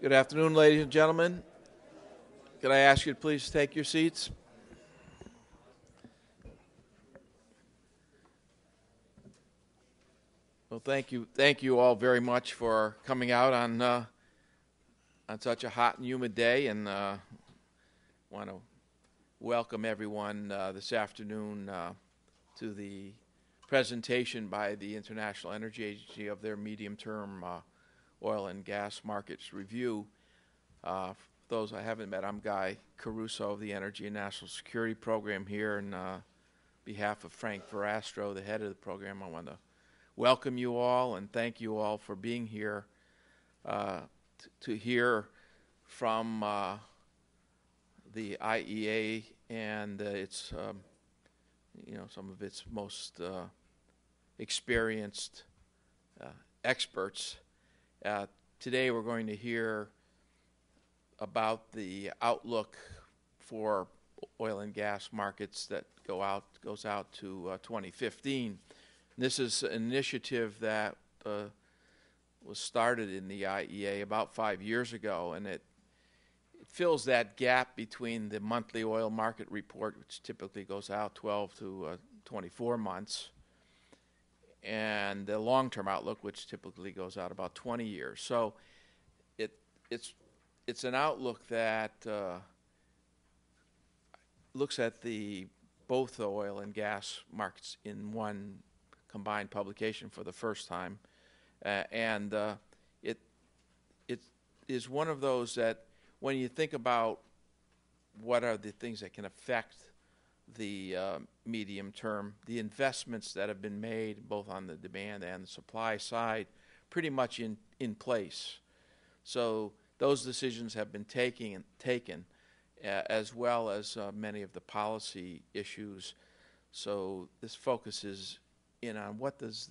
Good afternoon, ladies and gentlemen. Could I ask you to please take your seats? Well, thank you, thank you all very much for coming out on uh, on such a hot and humid day, and uh, want to welcome everyone uh, this afternoon uh, to the presentation by the International Energy Agency of their medium-term uh, oil and gas markets review. Uh, for those I haven't met, I'm Guy Caruso of the Energy and National Security Program here, and uh, behalf of Frank Verrastro, the head of the program, I want to welcome you all and thank you all for being here uh, t- to hear from uh, the IEA and uh, its, um, you know, some of its most uh, experienced uh, experts. Uh, today we're going to hear about the outlook for oil and gas markets that go out goes out to 2015. This is an initiative that uh, was started in the IEA about five years ago, and it, it fills that gap between the monthly oil market report, which typically goes out 12 to uh, 24 months, and the long-term outlook, which typically goes out about 20 years. So it, it's, it's an outlook that uh, looks at the both the oil and gas markets in one combined publication for the first time, uh, and uh, it it is one of those that when you think about what are the things that can affect the uh, medium term, the investments that have been made both on the demand and the supply side, pretty much in in place. So those decisions have been taking taken, uh, as well as uh, many of the policy issues. So this focuses in on what does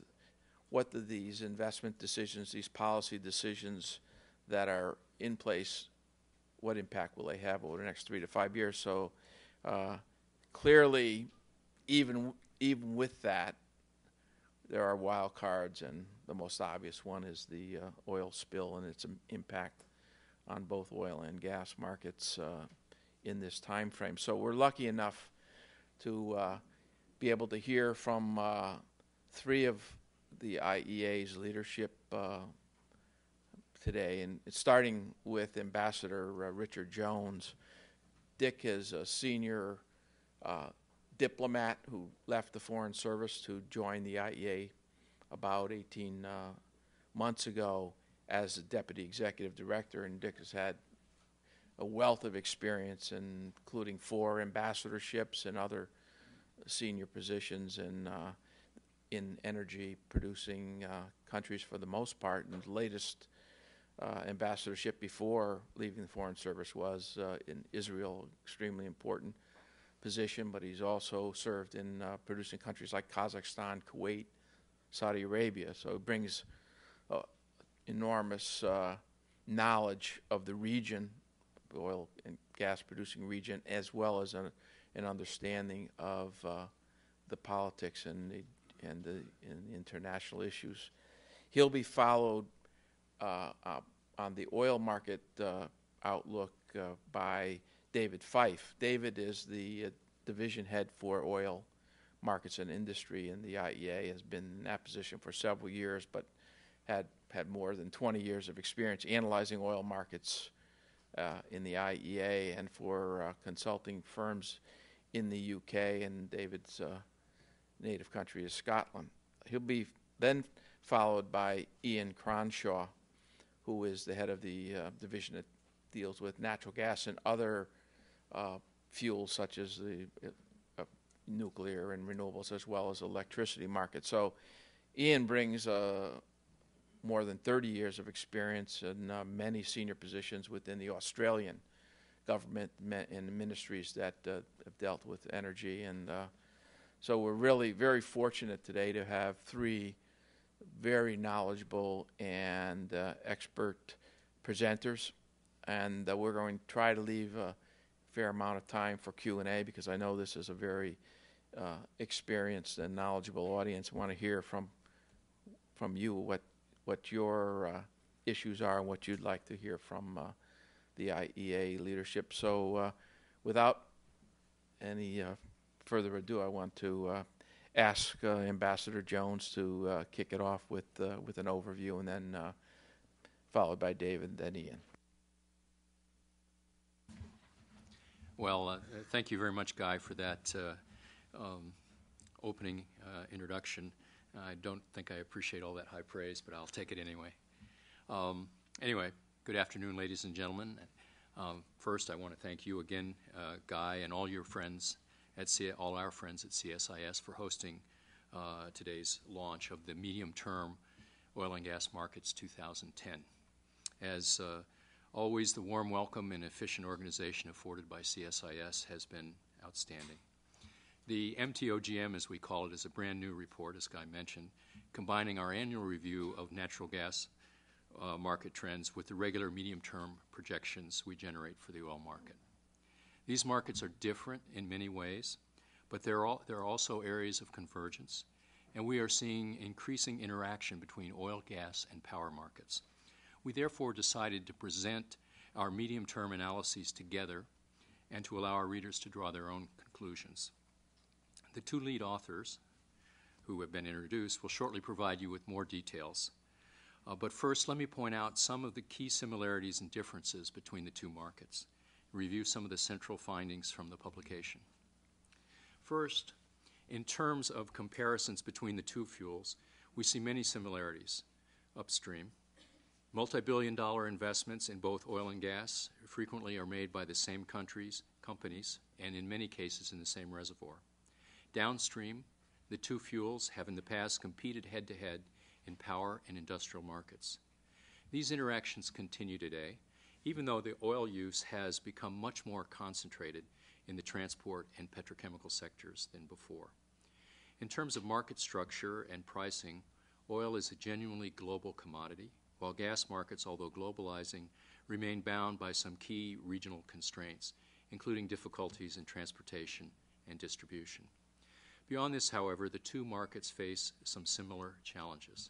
what do these investment decisions, these policy decisions that are in place, what impact will they have over the next three to five years? So uh, clearly, even even with that, there are wild cards, and the most obvious one is the uh, oil spill and its impact on both oil and gas markets uh, in this time frame. So we're lucky enough to uh, be able to hear from uh, three of the IEA's leadership uh, today, and starting with Ambassador uh, Richard Jones. Dick is a senior uh, diplomat who left the Foreign Service to join the IEA about 18 uh, months ago as a deputy executive director, and Dick has had a wealth of experience, including four ambassadorships and other senior positions, and uh, in energy producing uh, countries for the most part. And the latest uh, ambassadorship before leaving the Foreign Service was uh, in Israel, extremely important position, but he's also served in uh, producing countries like Kazakhstan, Kuwait, Saudi Arabia. So it brings uh, enormous uh, knowledge of the region, oil and gas producing region, as well as a, an understanding of the politics and the and the, and the international issues. He'll be followed uh, uh, on the oil market uh, outlook uh, by David Fyfe. David is the uh, division head for oil markets and industry in the IEA, has been in that position for several years, but had had more than 20 years of experience analyzing oil markets uh, in the IEA and for consulting firms in the UK. And David's native country is Scotland. He'll be then followed by Ian Cronshaw, who is the head of the uh, division that deals with natural gas and other uh, fuels such as the uh, nuclear and renewables as well as electricity market. So Ian brings uh, more than 30 years of experience in uh, many senior positions within the Australian government and ministries that uh, have dealt with energy and so we're really very fortunate today to have three very knowledgeable and uh, expert presenters, and uh, we're going to try to leave a fair amount of time for Q&A because I know this is a very uh, experienced and knowledgeable audience. Want to hear from from you what what your uh, issues are and what you'd like to hear from uh, the IEA leadership. So, uh, without any uh, further ado, I want to ask Ambassador Jones to kick it off with with an overview, and then followed by David, then Ian. Well, uh, thank you very much, Guy, for that uh, um, opening uh, introduction. I don't think I appreciate all that high praise, but I'll take it anyway. Um, anyway, good afternoon, ladies and gentlemen. Um, first, I want to thank you again, uh, Guy, and all your friends at C- all our friends at CSIS for hosting uh, today's launch of the medium-term oil and gas markets 2010. As uh, always, the warm welcome and efficient organization afforded by CSIS has been outstanding. The MTOGM, as we call it, is a brand new report, as Guy mentioned, combining our annual review of natural gas uh, market trends with the regular medium term projections we generate for the oil market. These markets are different in many ways, but there are, there are also areas of convergence, and we are seeing increasing interaction between oil, gas, and power markets. We therefore decided to present our medium term analyses together and to allow our readers to draw their own conclusions. The two lead authors, who have been introduced, will shortly provide you with more details. Uh, but first, let me point out some of the key similarities and differences between the two markets, review some of the central findings from the publication. First, in terms of comparisons between the two fuels, we see many similarities upstream. Multi billion dollar investments in both oil and gas frequently are made by the same countries, companies, and in many cases in the same reservoir. Downstream, the two fuels have in the past competed head to head in power and industrial markets. These interactions continue today, even though the oil use has become much more concentrated in the transport and petrochemical sectors than before. In terms of market structure and pricing, oil is a genuinely global commodity, while gas markets, although globalizing, remain bound by some key regional constraints, including difficulties in transportation and distribution. Beyond this, however, the two markets face some similar challenges.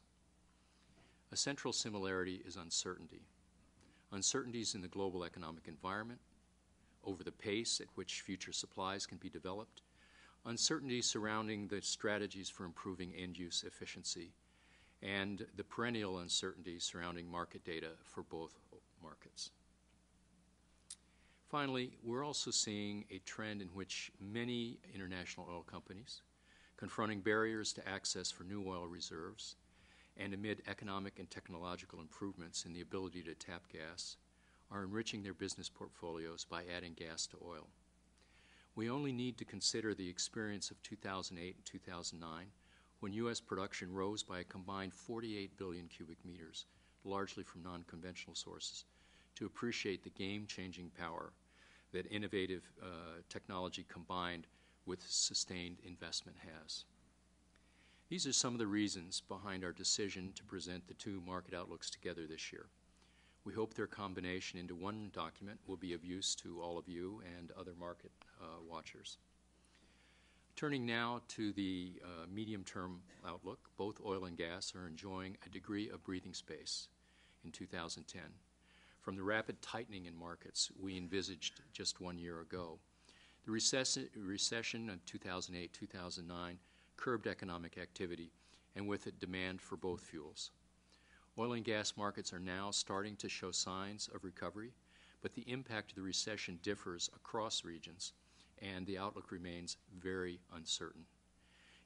A central similarity is uncertainty. Uncertainties in the global economic environment, over the pace at which future supplies can be developed, uncertainty surrounding the strategies for improving end use efficiency, and the perennial uncertainty surrounding market data for both markets. Finally, we're also seeing a trend in which many international oil companies, confronting barriers to access for new oil reserves, and amid economic and technological improvements in the ability to tap gas, are enriching their business portfolios by adding gas to oil. We only need to consider the experience of 2008 and 2009 when U.S. production rose by a combined 48 billion cubic meters, largely from non conventional sources, to appreciate the game changing power that innovative uh, technology combined with sustained investment has. These are some of the reasons behind our decision to present the two market outlooks together this year. We hope their combination into one document will be of use to all of you and other market uh, watchers. Turning now to the uh, medium term outlook, both oil and gas are enjoying a degree of breathing space in 2010 from the rapid tightening in markets we envisaged just one year ago. The recession, recession of 2008 2009 curbed economic activity, and with it, demand for both fuels. Oil and gas markets are now starting to show signs of recovery, but the impact of the recession differs across regions, and the outlook remains very uncertain.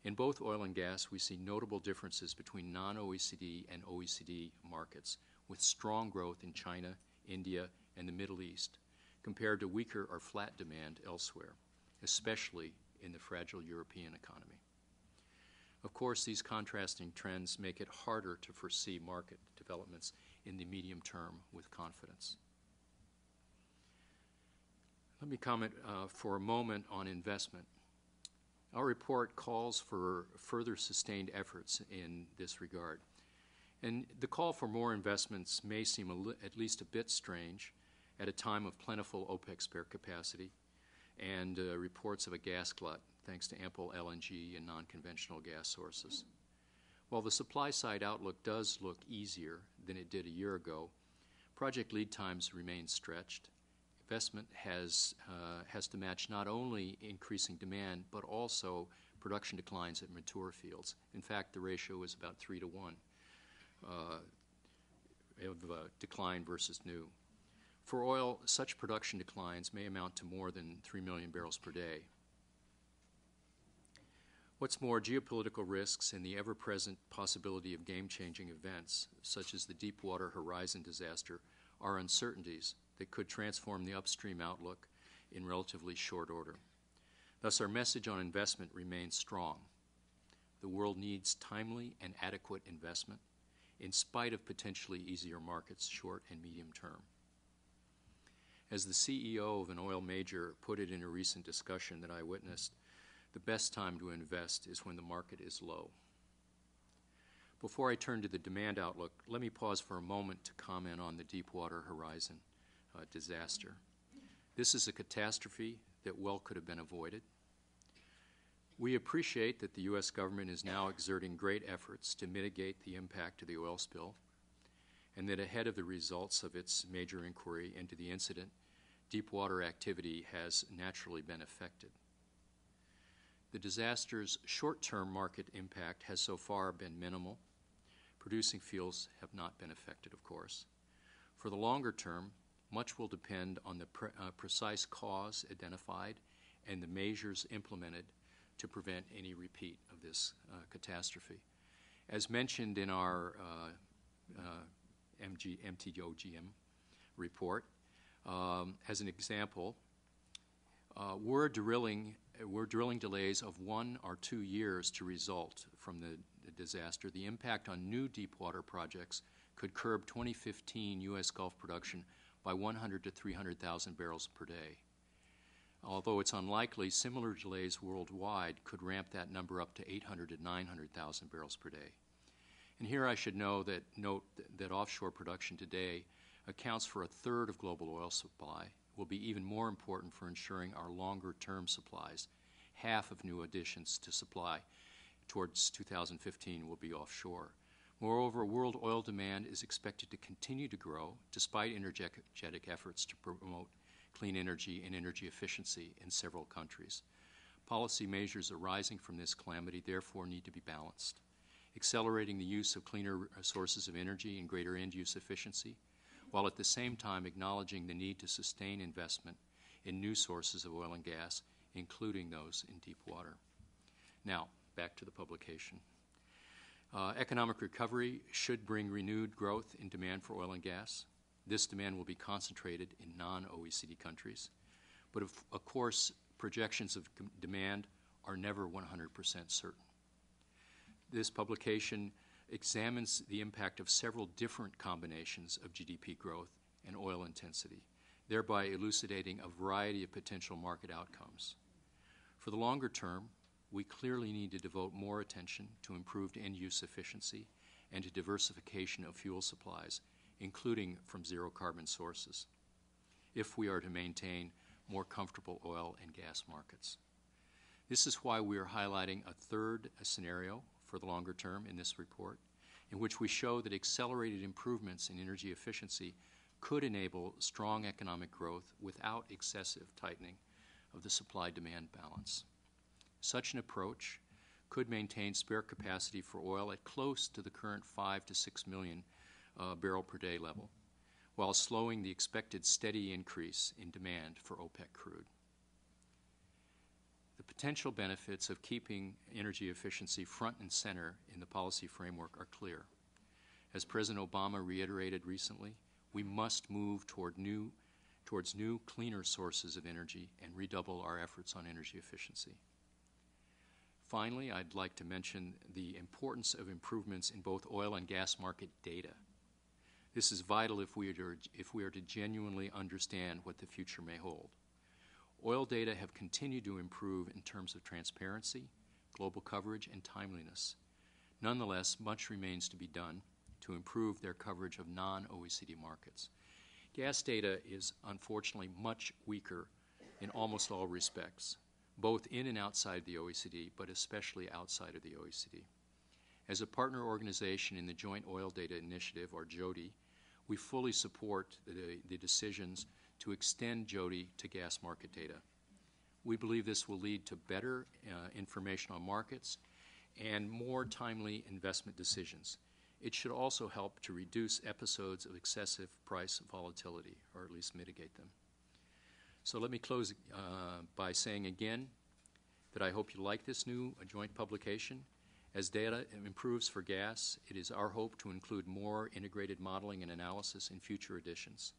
In both oil and gas, we see notable differences between non OECD and OECD markets, with strong growth in China India, and the Middle East, compared to weaker or flat demand elsewhere, especially in the fragile European economy. Of course, these contrasting trends make it harder to foresee market developments in the medium term with confidence. Let me comment uh, for a moment on investment. Our report calls for further sustained efforts in this regard. And the call for more investments may seem li- at least a bit strange at a time of plentiful OPEC spare capacity and uh, reports of a gas glut thanks to ample LNG and non conventional gas sources. While the supply side outlook does look easier than it did a year ago, project lead times remain stretched. Investment has, uh, has to match not only increasing demand, but also production declines at mature fields. In fact, the ratio is about three to one uh, of uh, decline versus new. For oil, such production declines may amount to more than 3 million barrels per day. What's more, geopolitical risks and the ever present possibility of game changing events, such as the Deepwater Horizon disaster, are uncertainties that could transform the upstream outlook in relatively short order. Thus, our message on investment remains strong. The world needs timely and adequate investment in spite of potentially easier markets short and medium term. As the CEO of an oil major put it in a recent discussion that I witnessed, the best time to invest is when the market is low. Before I turn to the demand outlook, let me pause for a moment to comment on the Deepwater Horizon uh, disaster. This is a catastrophe that well could have been avoided. We appreciate that the U.S. government is now exerting great efforts to mitigate the impact of the oil spill, and that ahead of the results of its major inquiry into the incident, deepwater activity has naturally been affected. The disaster's short term market impact has so far been minimal. Producing fields have not been affected, of course. For the longer term, much will depend on the pre- uh, precise cause identified and the measures implemented to prevent any repeat of this uh, catastrophe. As mentioned in our uh, uh MG, MTOGM report, um, as an example, uh, were drilling were drilling delays of one or two years to result from the, the disaster, the impact on new deepwater projects could curb 2015 U.S. Gulf production by 100 to 300,000 barrels per day. Although it's unlikely, similar delays worldwide could ramp that number up to 800 to 900,000 barrels per day. And here I should know that note that offshore production today accounts for a third of global oil supply will be even more important for ensuring our longer term supplies. Half of new additions to supply towards 2015 will be offshore. Moreover, world oil demand is expected to continue to grow despite energetic efforts to promote clean energy and energy efficiency in several countries. Policy measures arising from this calamity therefore need to be balanced. Accelerating the use of cleaner sources of energy and greater end use efficiency while at the same time acknowledging the need to sustain investment in new sources of oil and gas, including those in deep water. Now, back to the publication. Uh, economic recovery should bring renewed growth in demand for oil and gas. This demand will be concentrated in non OECD countries. But of, of course, projections of demand are never 100% certain. This publication examines the impact of several different combinations of GDP growth and oil intensity, thereby elucidating a variety of potential market outcomes. For the longer term, we clearly need to devote more attention to improved end use efficiency and to diversification of fuel supplies, including from zero carbon sources, if we are to maintain more comfortable oil and gas markets. This is why we are highlighting a third scenario for the longer term in this report, in which we show that accelerated improvements in energy efficiency could enable strong economic growth without excessive tightening of the supply demand balance. Such an approach could maintain spare capacity for oil at close to the current 5 to 6 million uh, barrel per day level, while slowing the expected steady increase in demand for OPEC crude. The potential benefits of keeping energy efficiency front and center in the policy framework are clear. As President Obama reiterated recently, we must move toward new, towards new, cleaner sources of energy and redouble our efforts on energy efficiency. Finally, I'd like to mention the importance of improvements in both oil and gas market data. This is vital if we, are, if we are to genuinely understand what the future may hold. Oil data have continued to improve in terms of transparency, global coverage, and timeliness. Nonetheless, much remains to be done to improve their coverage of non OECD markets. Gas data is unfortunately much weaker in almost all respects, both in and outside the OECD, but especially outside of the OECD. As a partner organization in the Joint Oil Data Initiative, or JODI, we fully support the, the decisions to extend JODI to gas market data. We believe this will lead to better uh, information on markets and more timely investment decisions. It should also help to reduce episodes of excessive price volatility, or at least mitigate them. So let me close uh, by saying again that I hope you like this new uh, joint publication. As data improves for gas, it is our hope to include more integrated modeling and analysis in future editions.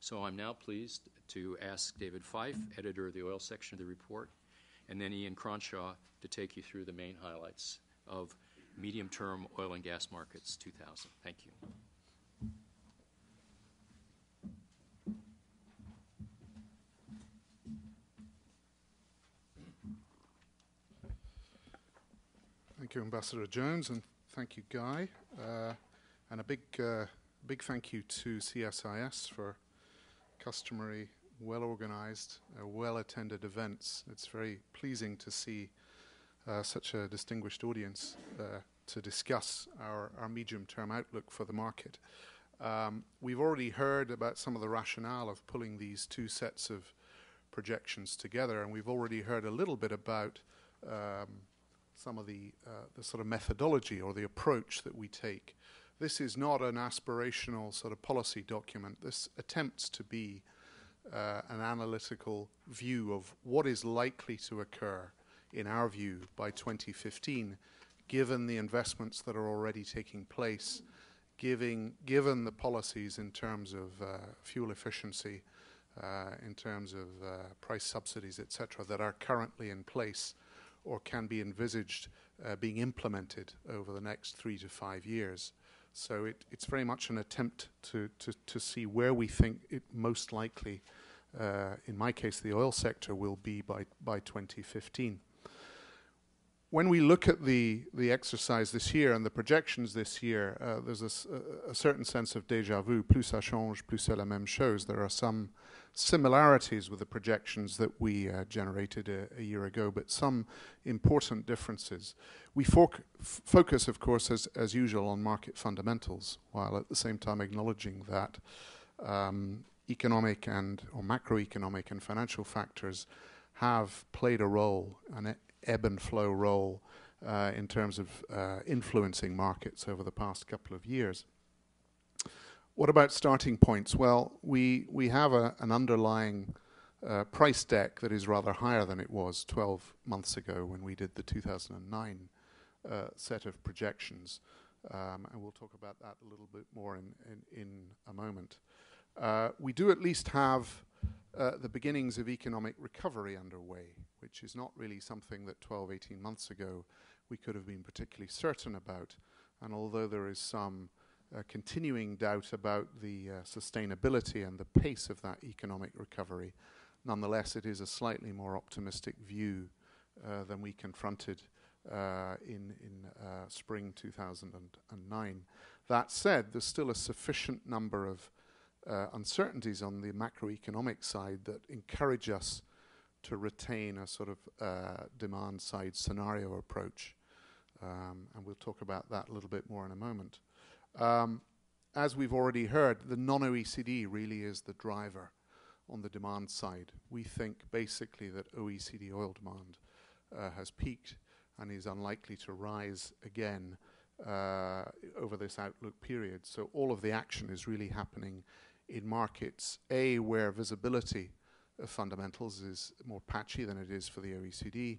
So I'm now pleased to ask David Fyfe, editor of the oil section of the report, and then Ian Cronshaw to take you through the main highlights of medium term oil and gas markets 2000. Thank you. Thank you, Ambassador Jones, and thank you, Guy. Uh, and a big, uh, big thank you to CSIS for customary, well organized, uh, well attended events. It's very pleasing to see uh, such a distinguished audience uh, to discuss our, our medium term outlook for the market. Um, we've already heard about some of the rationale of pulling these two sets of projections together, and we've already heard a little bit about um, some of the, uh, the sort of methodology or the approach that we take. This is not an aspirational sort of policy document. This attempts to be uh, an analytical view of what is likely to occur in our view, by 2015, given the investments that are already taking place, giving, given the policies in terms of uh, fuel efficiency, uh, in terms of uh, price subsidies, etc., that are currently in place or can be envisaged uh, being implemented over the next three to five years. So it, it's very much an attempt to, to, to see where we think it most likely, uh, in my case, the oil sector will be by, by 2015 when we look at the, the exercise this year and the projections this year, uh, there's a, a, certain sense of deja vu. Plus ça change, plus c'est la même chose. There are some similarities with the projections that we uh, generated a, a, year ago, but some important differences. We focus, of course, as, as usual, on market fundamentals, while at the same time acknowledging that um, economic and or macroeconomic and financial factors have played a role, and ebb and flow role uh, in terms of uh, influencing markets over the past couple of years. What about starting points? Well, we, we have a, an underlying uh, price deck that is rather higher than it was 12 months ago when we did the 2009 uh, set of projections. Um, and we'll talk about that a little bit more in, in, in a moment. Uh, we do at least have uh, the beginnings of economic recovery underway, which is not really something that 12, 18 months ago we could have been particularly certain about. And although there is some uh, continuing doubt about the uh, sustainability and the pace of that economic recovery, nonetheless, it is a slightly more optimistic view uh, than we confronted uh, in, in spring 2009. That said, there's still a sufficient number of uh, uncertainties on the macroeconomic side that encourage us to retain a sort of uh, demand side scenario approach. Um, and we'll talk about that a little bit more in a moment. Um, as we've already heard, the non OECD really is the driver on the demand side. We think basically that OECD oil demand uh, has peaked and is unlikely to rise again uh, over this outlook period. So all of the action is really happening in markets, A, where visibility of fundamentals is more patchy than it is for the OECD,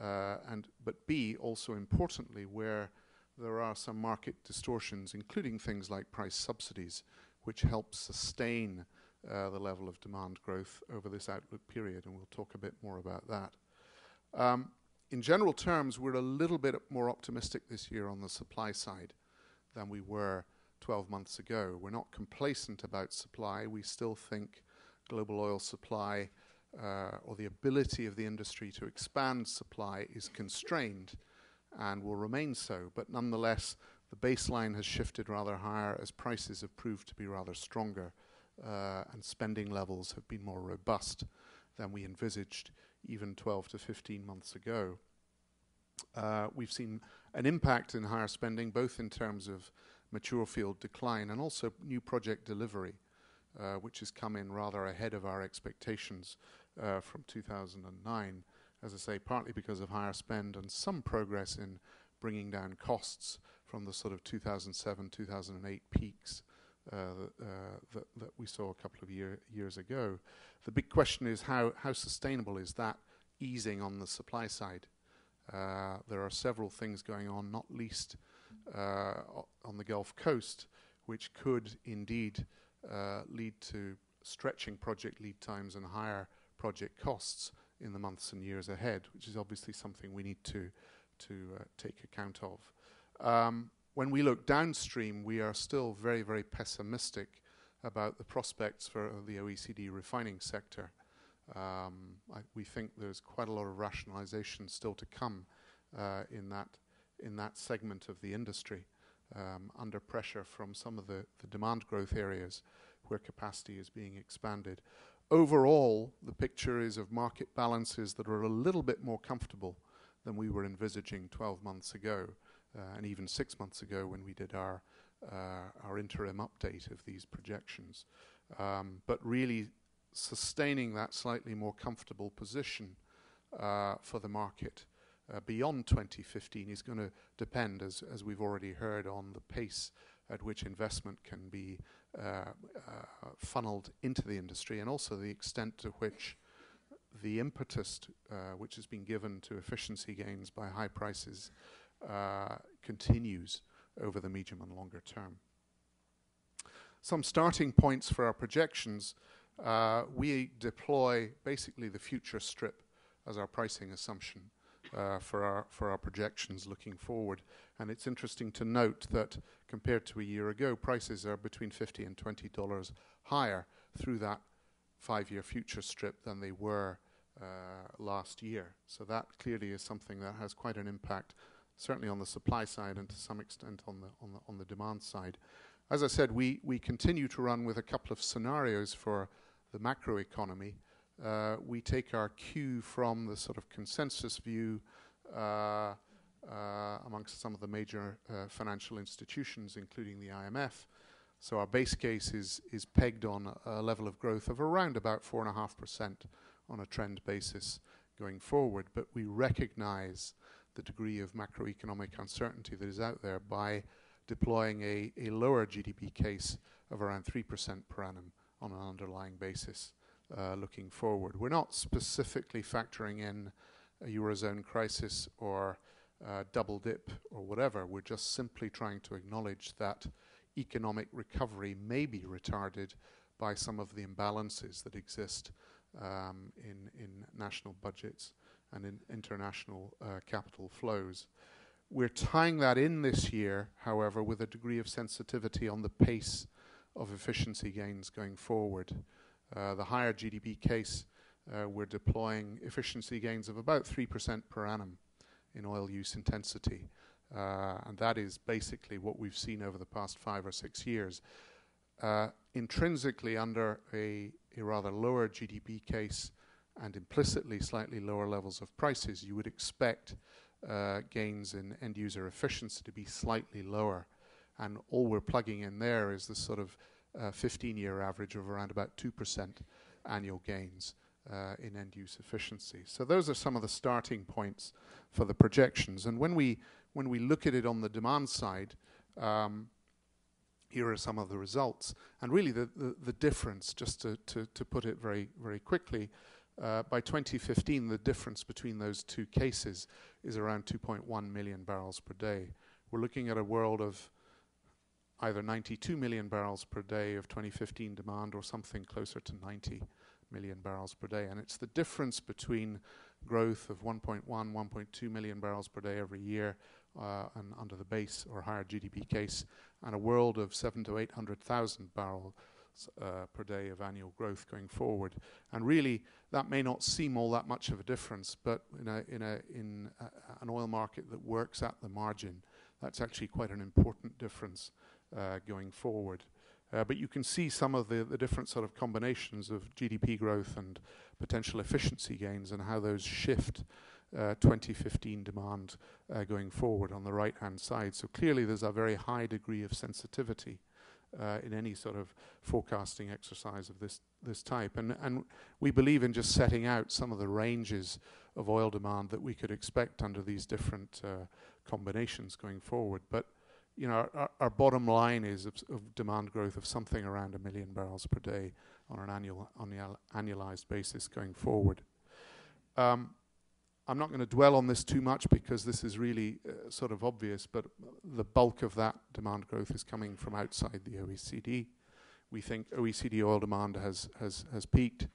uh, and but B, also importantly, where there are some market distortions, including things like price subsidies, which help sustain uh, the level of demand growth over this outlook period, and we'll talk a bit more about that. Um, in general terms, we're a little bit more optimistic this year on the supply side than we were 12 months ago. We're not complacent about supply. We still think global oil supply uh, or the ability of the industry to expand supply is constrained and will remain so. But nonetheless, the baseline has shifted rather higher as prices have proved to be rather stronger uh, and spending levels have been more robust than we envisaged even 12 to 15 months ago. we've seen an impact in higher spending, both in terms of mature field decline and also new project delivery, uh, which has come in rather ahead of our expectations uh, from 2009. As I say, partly because of higher spend and some progress in bringing down costs from the sort of 2007, 2008 peaks uh, that we saw a couple of years ago. The big question is how sustainable is that easing on the supply side? There are several things going on, not least Uh, on the Gulf Coast, which could indeed uh, lead to stretching project lead times and higher project costs in the months and years ahead, which is obviously something we need to uh, take account of. Um, when we look downstream, we are still very, very pessimistic about the prospects for the OECD refining sector. Um, we think there's quite a lot of rationalization still to come in that segment of the industry, um, under pressure from some of the demand growth areas where capacity is being expanded. Overall, the picture is of market balances that are a little bit more comfortable than we were envisaging 12 months ago, uh, and even six months ago when we did our uh, interim update of these projections. Um, but really sustaining that slightly more comfortable position uh, for the market Uh, beyond 2015 is going to depend, as as we've already heard, on the pace at which investment can be uh, uh, funneled into the industry, and also the extent to which the impetus which has been given to efficiency gains by high prices continues over the medium and longer term. Some starting points for our projections. We deploy basically the future strip as our pricing assumption Uh, for our for our projections looking forward. And it's interesting to note that compared to a year ago, prices are between 50 and $20 higher through that five-year future strip than they were uh, last year. So that clearly is something that has quite an impact, certainly on the supply side and to some extent on the on the on the demand side. As I said, we continue to run with a couple of scenarios for the macroeconomy. Uh, we take our cue from the sort of consensus view uh, uh, amongst some of the major financial institutions, including the IMF. So our base case is pegged on a level of growth of around about 4.5% on a trend basis going forward. But we recognize the degree of macroeconomic uncertainty that is out there by deploying a lower GDP case of around 3% per annum on an underlying basis Uh, looking forward. We're not specifically factoring in a Eurozone crisis or a double dip or whatever. We're just simply trying to acknowledge that economic recovery may be retarded by some of the imbalances that exist um, in national budgets and in international uh, capital flows. We're tying that in this year, however, with a degree of sensitivity on the pace of efficiency gains going forward. Uh, the higher GDP case, uh, we're deploying efficiency gains of about 3% per annum in oil use intensity. Uh, and that is basically what we've seen over the past five or six years. Intrinsically under a rather lower GDP case and implicitly slightly lower levels of prices, you would expect gains in end user efficiency to be slightly lower. And all we're plugging in there is the sort of Uh, 15-year average of around about 2% annual gains uh, in end use efficiency. So those are some of the starting points for the projections. And when we when we look at it on the demand side, um, here are some of the results. And really the the difference, just to put it very very quickly, uh, by 2015, the difference between those two cases is around 2.1 million barrels per day. We're looking at a world of either 92 million barrels per day of 2015 demand or something closer to 90 million barrels per day. And it's the difference between growth of 1.1, 1.2 million barrels per day every year, uh, and under the base or higher GDP case, and a world of seven to 800,000 barrels uh, per day of annual growth going forward. And really, that may not seem all that much of a difference, but in an oil market that works at the margin, that's actually quite an important difference going forward. But you can see some of the different sort of combinations of GDP growth and potential efficiency gains and how those shift uh, 2015 demand uh, going forward on the right hand side. So clearly, there's a very high degree of sensitivity uh, in any sort of forecasting exercise of this this type. And and we believe in just setting out some of the ranges of oil demand that we could expect under these different uh, combinations going forward. But you know, our, our bottom line is of, of, demand growth of something around a million barrels per day on an annual on the annualized basis going forward. Um, I'm not going to dwell on this too much because this is really uh, sort of obvious, but the bulk of that demand growth is coming from outside the OECD. We think OECD oil demand has, has, has peaked,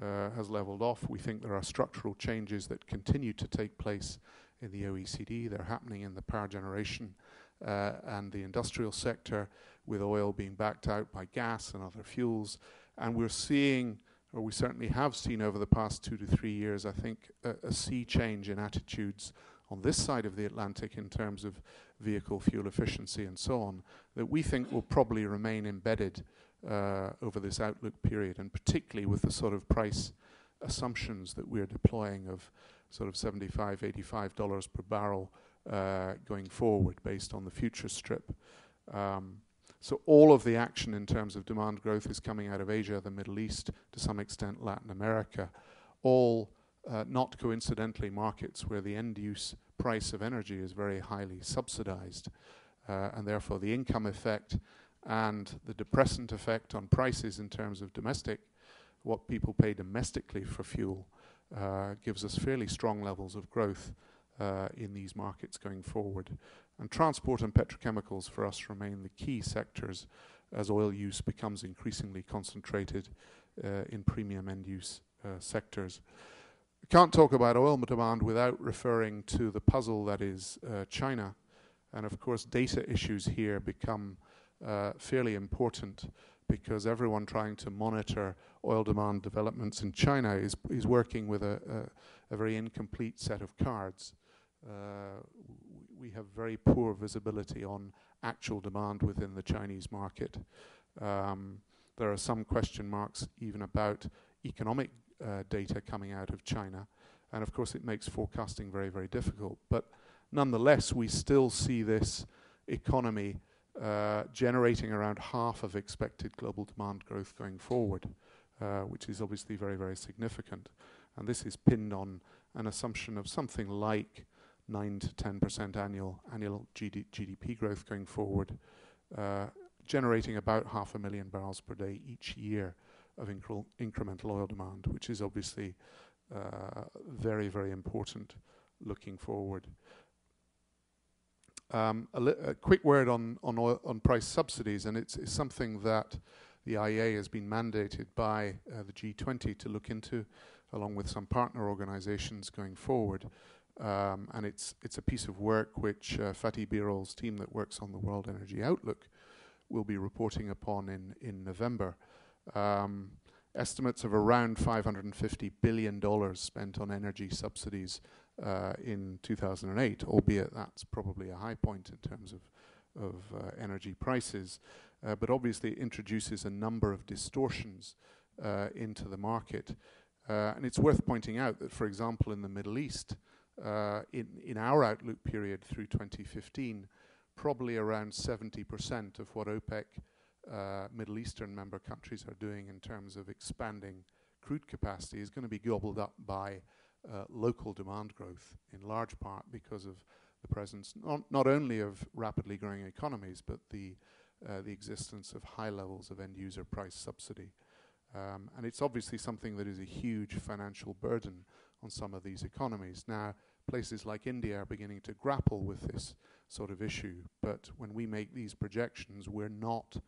uh, has leveled off. We think there are structural changes that continue to take place in the OECD. They're happening in the power generation uh, and the industrial sector, with oil being backed out by gas and other fuels. And we're seeing or we certainly have seen over the past two to three years, I think, a, a, sea change in attitudes on this side of the Atlantic in terms of vehicle fuel efficiency and so on, that we think will probably remain embedded uh, over this outlook period, and particularly with the sort of price assumptions that we're deploying of sort of 75, 85 dollars per barrel uh, going forward based on the future strip. Um, so all of the action in terms of demand growth is coming out of Asia, the Middle East, to some extent Latin America, all uh, not coincidentally markets where the end use price of energy is very highly subsidized. Uh, and therefore the income effect and the depressant effect on prices in terms of domestic, what people pay domestically for fuel, uh, gives us fairly strong levels of growth uh, in these markets going forward. And transport and petrochemicals for us remain the key sectors as oil use becomes increasingly concentrated uh, in premium end use uh, sectors. We can't talk about oil demand without referring to the puzzle that is uh, China. And of course, data issues here become uh, fairly important because everyone trying to monitor oil demand developments in China is, is working with a, a, a very incomplete set of cards. Uh, we have very poor visibility on actual demand within the Chinese market. Um, there are some question marks even about economic uh, data coming out of China. And of course, it makes forecasting very, very difficult. But nonetheless, we still see this economy uh, generating around half of expected global demand growth going forward, uh, which is obviously very, very significant. And this is pinned on an assumption of something like 9 to 10% annual annual GD GDP growth going forward, uh, generating about half a million barrels per day each year of incre incremental oil demand, which is obviously uh, very, very important looking forward. Um, a, a, quick word on on, oil, on price subsidies, and it's, it's, something that the IEA has been mandated by uh, the G20 to look into, along with some partner organizations going forward. Um, and it's it's a piece of work which uh, Fatih Birol's team that works on the World Energy Outlook will be reporting upon in in November. Um, estimates of around 550 billion dollars spent on energy subsidies uh, in 2008, albeit that's probably a high point in terms of of uh, energy prices, uh, but obviously it introduces a number of distortions uh, into the market. Uh, and it's worth pointing out that, for example, in the Middle East, in, in our outlook period through 2015, probably around 70% of what OPEC uh, Middle Eastern member countries are doing in terms of expanding crude capacity is going to be gobbled up by uh, local demand growth, in large part because of the presence not, not only of rapidly growing economies, but the, uh, the existence of high levels of end user price subsidy. Um, and it's obviously something that is a huge financial burden on some of these economies. Now, places like India are beginning to grapple with this sort of issue, but when we make these projections, we're not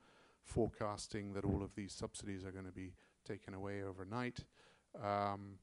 forecasting that all of these subsidies are going to be taken away overnight. Um,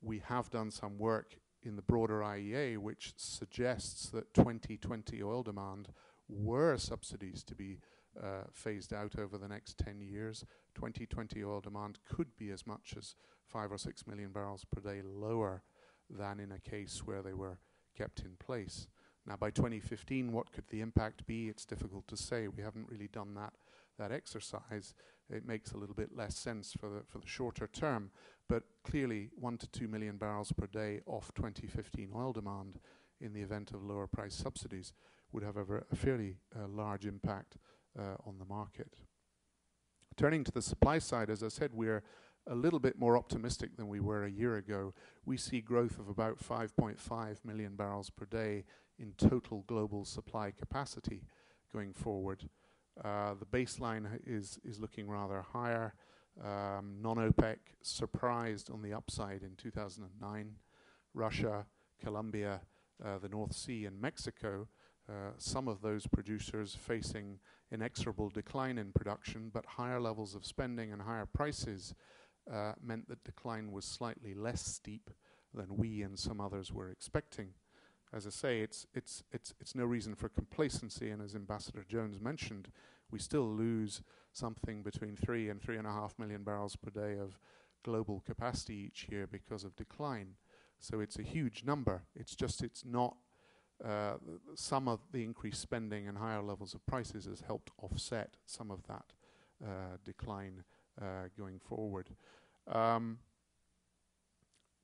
we have done some work in the broader IEA which suggests that 2020 oil demand were subsidies to be uh, phased out over the next 10 years. 2020 oil demand could be as much as five or six million barrels per day lower than in a case where they were kept in place. Now, by 2015, what could the impact be? It's difficult to say. We haven't really done that that exercise, it makes a little bit less sense for the, for the shorter term. But clearly, one to two million barrels per day off 2015 oil demand in the event of lower price subsidies would have a, a fairly uh, large impact uh, on the market. Turning to the supply side, as I said, we're a little bit more optimistic than we were a year ago. We see growth of about 5.5 million barrels per day in total global supply capacity going forward. Uh, the baseline is is looking rather higher. Um, non-OPEC surprised on the upside in 2009. Russia, Colombia, uh, the North Sea, and Mexico. Uh, some of those producers facing inexorable decline in production, but higher levels of spending and higher prices uh, meant that decline was slightly less steep than we and some others were expecting. As I say, it's, it's, it's, it's no reason for complacency, and as Ambassador Jones mentioned, we still lose something between three and three and a half million barrels per day of global capacity each year because of decline. So it's a huge number. It's just it's not uh, some of the increased spending and higher levels of prices has helped offset some of that uh, decline going forward. Um,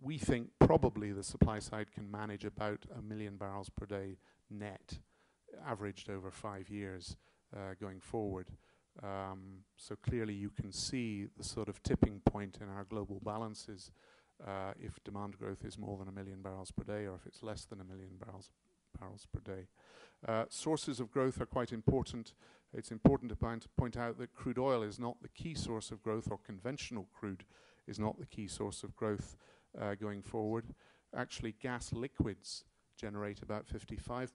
we think probably the supply side can manage about a million barrels per day net, averaged over five years uh, going forward. Um, so clearly you can see the sort of tipping point in our global balances uh, if demand growth is more than a million barrels per day or if it's less than a million barrels barrels per day. Uh, sources of growth are quite important. It's important to point, point out that crude oil is not the key source of growth, or conventional crude is not the key source of growth uh, going forward. Actually, gas liquids generate about 55%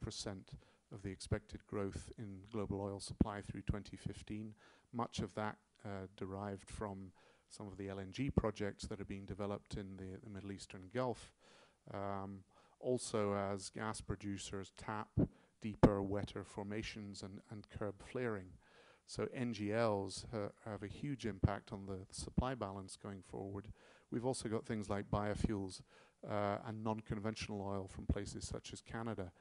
of the expected growth in global oil supply through 2015. Much of that uh, derived from some of the LNG projects that are being developed in the, the Middle Eastern Gulf. Um, also, as gas producers tap deeper, wetter formations and, and curb flaring. So NGLs uh, have a huge impact on the supply balance going forward. We've also got things like biofuels uh, and non-conventional oil from places such as Canada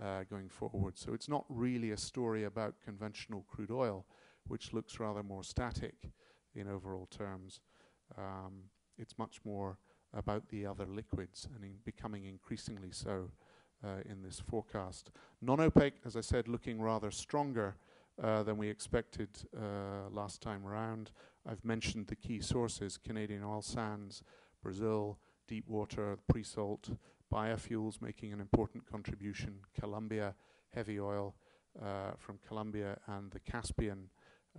uh, going forward. So it's not really a story about conventional crude oil, which looks rather more static in overall terms. Um, it's much more about the other liquids and in becoming increasingly so uh, in this forecast. Non-OPEC, as I said, looking rather stronger uh, than we expected uh, last time around. I've mentioned the key sources, Canadian oil sands, Brazil, deep water, pre-salt, biofuels making an important contribution, Colombia, heavy oil uh, from Colombia and the Caspian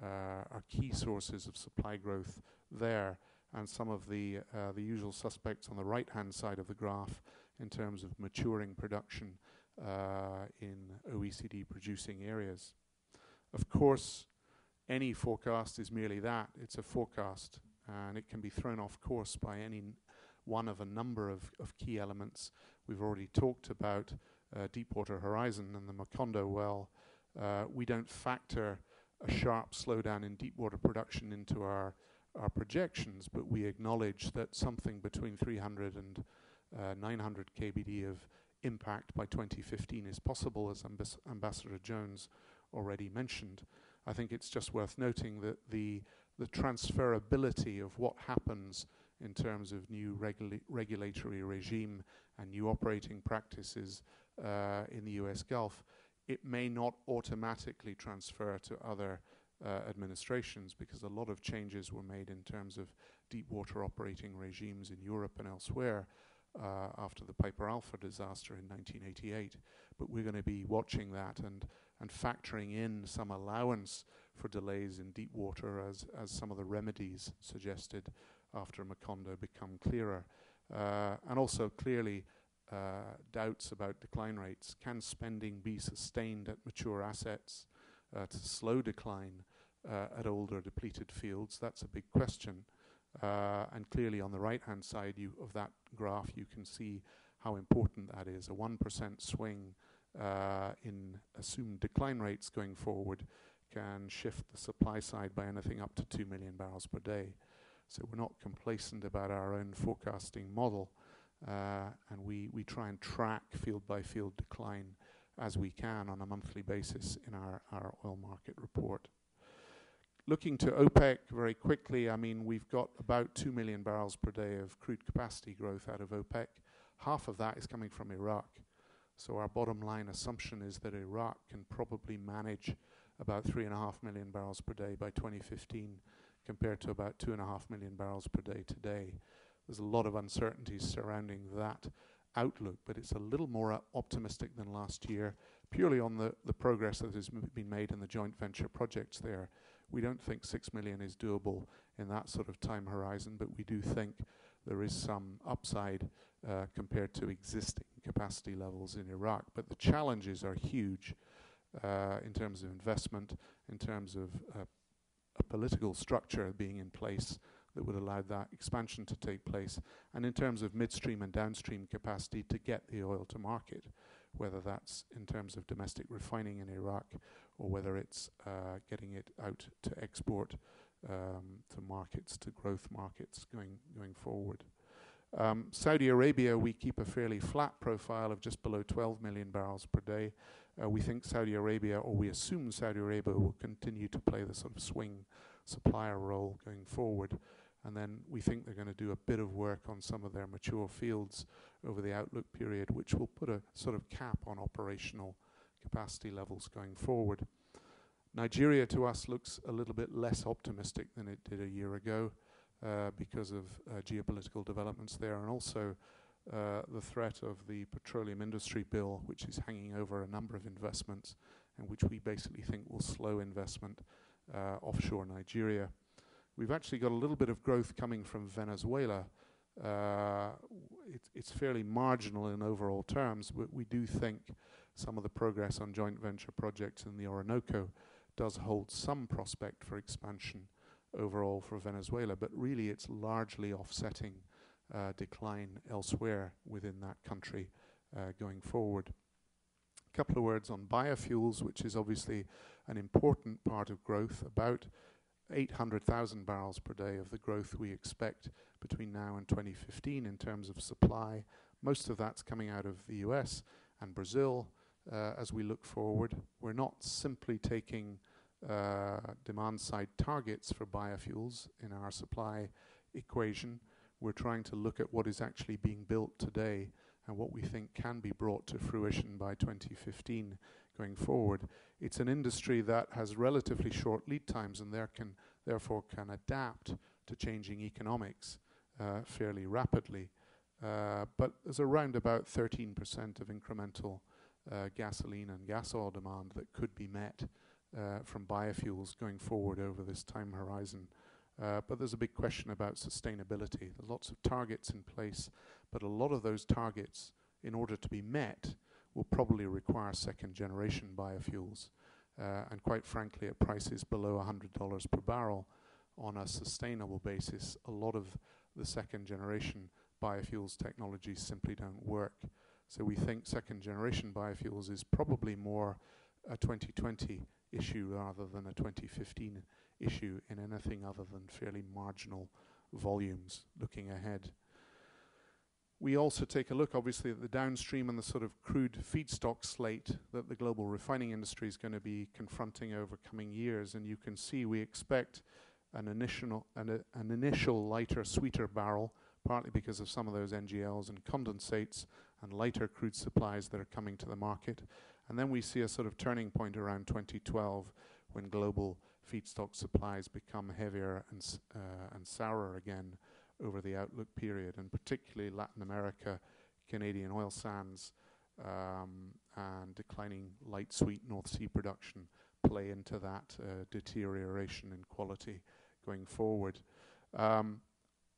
uh, are key sources of supply growth there and some of the, uh, the usual suspects on the right-hand side of the graph in terms of maturing production uh, in OECD producing areas. Of course, any forecast is merely that. It's a forecast, and it can be thrown off course by any one of a number of, of key elements. We've already talked about uh, Deepwater Horizon and the Macondo well. Uh, we don't factor a sharp slowdown in deepwater production into our our projections, but we acknowledge that something between 300 and uh, 900 kbd of impact by 2015 is possible, as Ambas Ambassador Jones already mentioned. I think it's just worth noting that the the transferability of what happens in terms of new regula regulatory regime and new operating practices uh, in the US Gulf, it may not automatically transfer to other administrations because a lot of changes were made in terms of deep water operating regimes in Europe and elsewhere uh, after the Piper Alpha disaster in 1988. But we're going to be watching that and, and factoring in some allowance for delays in deep water as, as some of the remedies suggested after Macondo become clearer. Uh, and also clearly uh, doubts about decline rates. Can spending be sustained at mature assets? Uh, to slow decline uh, at older depleted fields? That's a big question. Uh, and clearly on the right-hand side you, of that graph you can see how important that is. A 1% swing uh, in assumed decline rates going forward can shift the supply side by anything up to 2 million barrels per day. So we're not complacent about our own forecasting model, uh, and we, we try and track field by field decline as we can on a monthly basis in our, our oil market report. Looking to OPEC very quickly, I mean, we've got about 2 million barrels per day of crude capacity growth out of OPEC. Half of that is coming from Iraq. So our bottom line assumption is that Iraq can probably manage about 3.5 million barrels per day by 2015 compared to about 2.5 million barrels per day today. There's a lot of uncertainties surrounding that outlook, but it's a little more optimistic than last year, purely on the, the progress that has been made in the joint venture projects there. We don't think 6 million is doable in that sort of time horizon, but we do think there is some upside uh, compared to existing capacity levels in Iraq. But the challenges are huge uh, in terms of investment, in terms of uh, a political structure being in place that would allow that expansion to take place, and in terms of midstream and downstream capacity to get the oil to market, whether that's in terms of domestic refining in Iraq or whether it's uh, getting it out to export um, to markets, to growth markets going, going forward. Um, Saudi Arabia, we keep a fairly flat profile of just below 12 million barrels per day. Uh, we think Saudi Arabia, or we assume Saudi Arabia, will continue to play the sort of swing supplier role going forward. And then we think they're going to do a bit of work on some of their mature fields over the outlook period, which will put a sort of cap on operational capacity levels going forward. Nigeria to us looks a little bit less optimistic than it did a year ago uh, because of uh, geopolitical developments there and also uh, the threat of the petroleum industry bill, which is hanging over a number of investments and which we basically think will slow investment uh, offshore Nigeria. We've actually got a little bit of growth coming from Venezuela. Uh, it, it's fairly marginal in overall terms, but we do think some of the progress on joint venture projects in the Orinoco does hold some prospect for expansion overall for Venezuela, but really it's largely offsetting uh, decline elsewhere within that country uh, going forward. A couple of words on biofuels, which is obviously an important part of growth, about 800,000 barrels per day of the growth we expect between now and 2015 in terms of supply. Most of that's coming out of the US and Brazil uh, as we look forward. We're not simply taking uh, demand side targets for biofuels in our supply equation. We're trying to look at what is actually being built today and what we think can be brought to fruition by 2015 going forward. It's an industry that has relatively short lead times and there can therefore can adapt to changing economics uh, fairly rapidly. Uh, but there's around about 13% of incremental uh, gasoline and gas oil demand that could be met uh, from biofuels going forward over this time horizon. Uh, but there's a big question about sustainability. There's lots of targets in place, but a lot of those targets, in order to be met, will probably require second generation biofuels. Uh, and quite frankly, at prices below $100 per barrel on a sustainable basis, a lot of the second generation biofuels technologies simply don't work. So we think second generation biofuels is probably more a 2020 issue rather than a 2015 issue in anything other than fairly marginal volumes looking ahead. We also take a look, obviously, at the downstream and the sort of crude feedstock slate that the global refining industry is going to be confronting over coming years. And you can see we expect an initial, an, a, an initial lighter, sweeter barrel, partly because of some of those NGLs and condensates and lighter crude supplies that are coming to the market. And then we see a sort of turning point around 2012 when global feedstock supplies become heavier and, uh, and sourer again over the outlook period, and particularly Latin America, Canadian oil sands, um, and declining light sweet North Sea production play into that uh, deterioration in quality going forward. Um,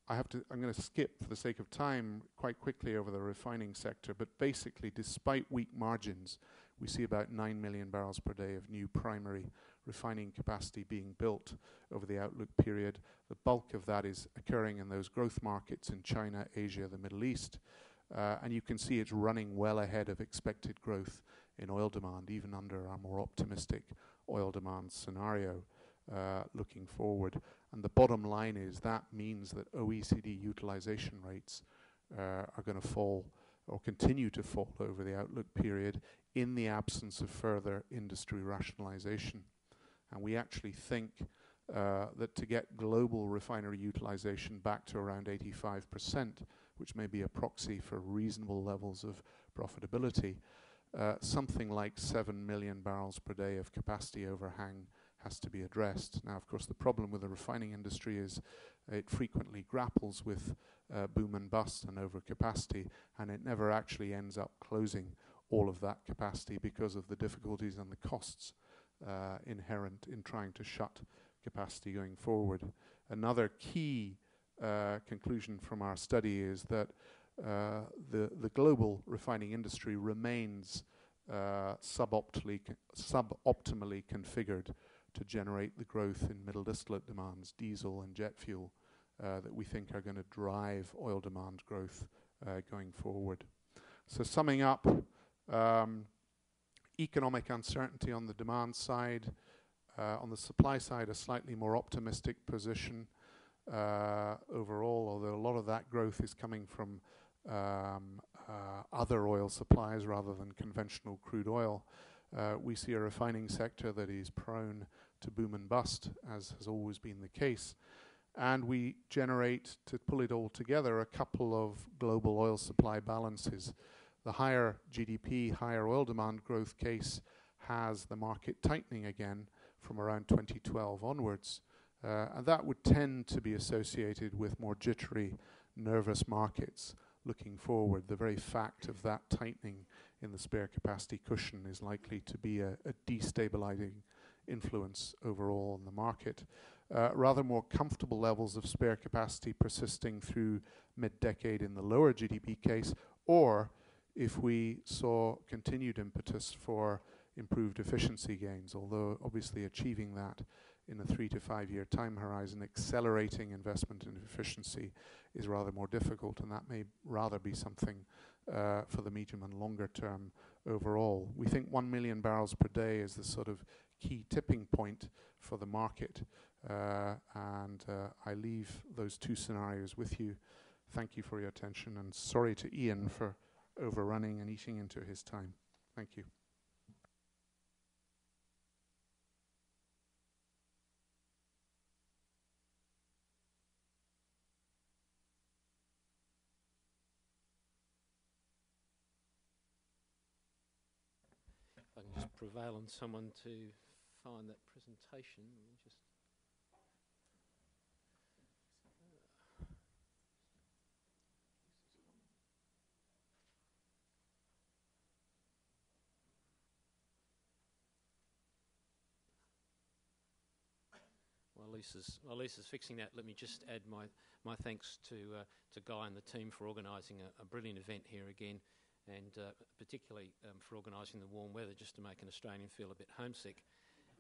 I have to. I'm going to skip for the sake of time quite quickly over the refining sector, but basically, despite weak margins, we see about 9 million barrels per day of new primary refining capacity being built over the outlook period. The bulk of that is occurring in those growth markets in China, Asia, the Middle East. Uh, and you can see it's running well ahead of expected growth in oil demand, even under our more optimistic oil demand scenario uh, looking forward. And the bottom line is that means that OECD utilization rates uh, are going to fall or continue to fall over the outlook period in the absence of further industry rationalization. And we actually think uh, that to get global refinery utilization back to around 85%, which may be a proxy for reasonable levels of profitability, uh, something like 7 million barrels per day of capacity overhang has to be addressed. Now, of course, the problem with the refining industry is it frequently grapples with uh, boom and bust and overcapacity, and it never actually ends up closing all of that capacity because of the difficulties and the costs uh, inherent in trying to shut capacity going forward. Another key uh, conclusion from our study is that uh, the, the global refining industry remains uh, suboptimally, suboptimally configured to generate the growth in middle distillate demands, diesel and jet fuel, uh, that we think are going to drive oil demand growth uh, going forward. So, summing up, um, economic uncertainty on the demand side, uh, on the supply side, a slightly more optimistic position uh, overall, although a lot of that growth is coming from um, uh, other oil supplies rather than conventional crude oil. Uh, we see a refining sector that is prone to boom and bust, as has always been the case. And we generate, to pull it all together, a couple of global oil supply balances. The higher GDP, higher oil demand growth case has the market tightening again from around 2012 onwards. Uh, and that would tend to be associated with more jittery, nervous markets looking forward. The very fact of that tightening in the spare capacity cushion is likely to be a, a destabilizing influence overall on the market. Uh, rather more comfortable levels of spare capacity persisting through mid decade in the lower GDP case, or if we saw continued impetus for improved efficiency gains, although obviously achieving that in a three to five year time horizon, accelerating investment in efficiency is rather more difficult, and that may rather be something uh, for the medium and longer term overall. We think 1 million barrels per day is the sort of key tipping point for the market, uh, and uh, I leave those two scenarios with you. Thank you for your attention, and sorry to Ian for overrunning and eating into his time. Thank you. I can just prevail on someone to find that presentation. Just. While Lisa's, while Lisa's fixing that, let me just add my, my thanks to, uh, to Guy and the team for organising a, a brilliant event here again and uh, particularly um, for organising the warm weather just to make an Australian feel a bit homesick,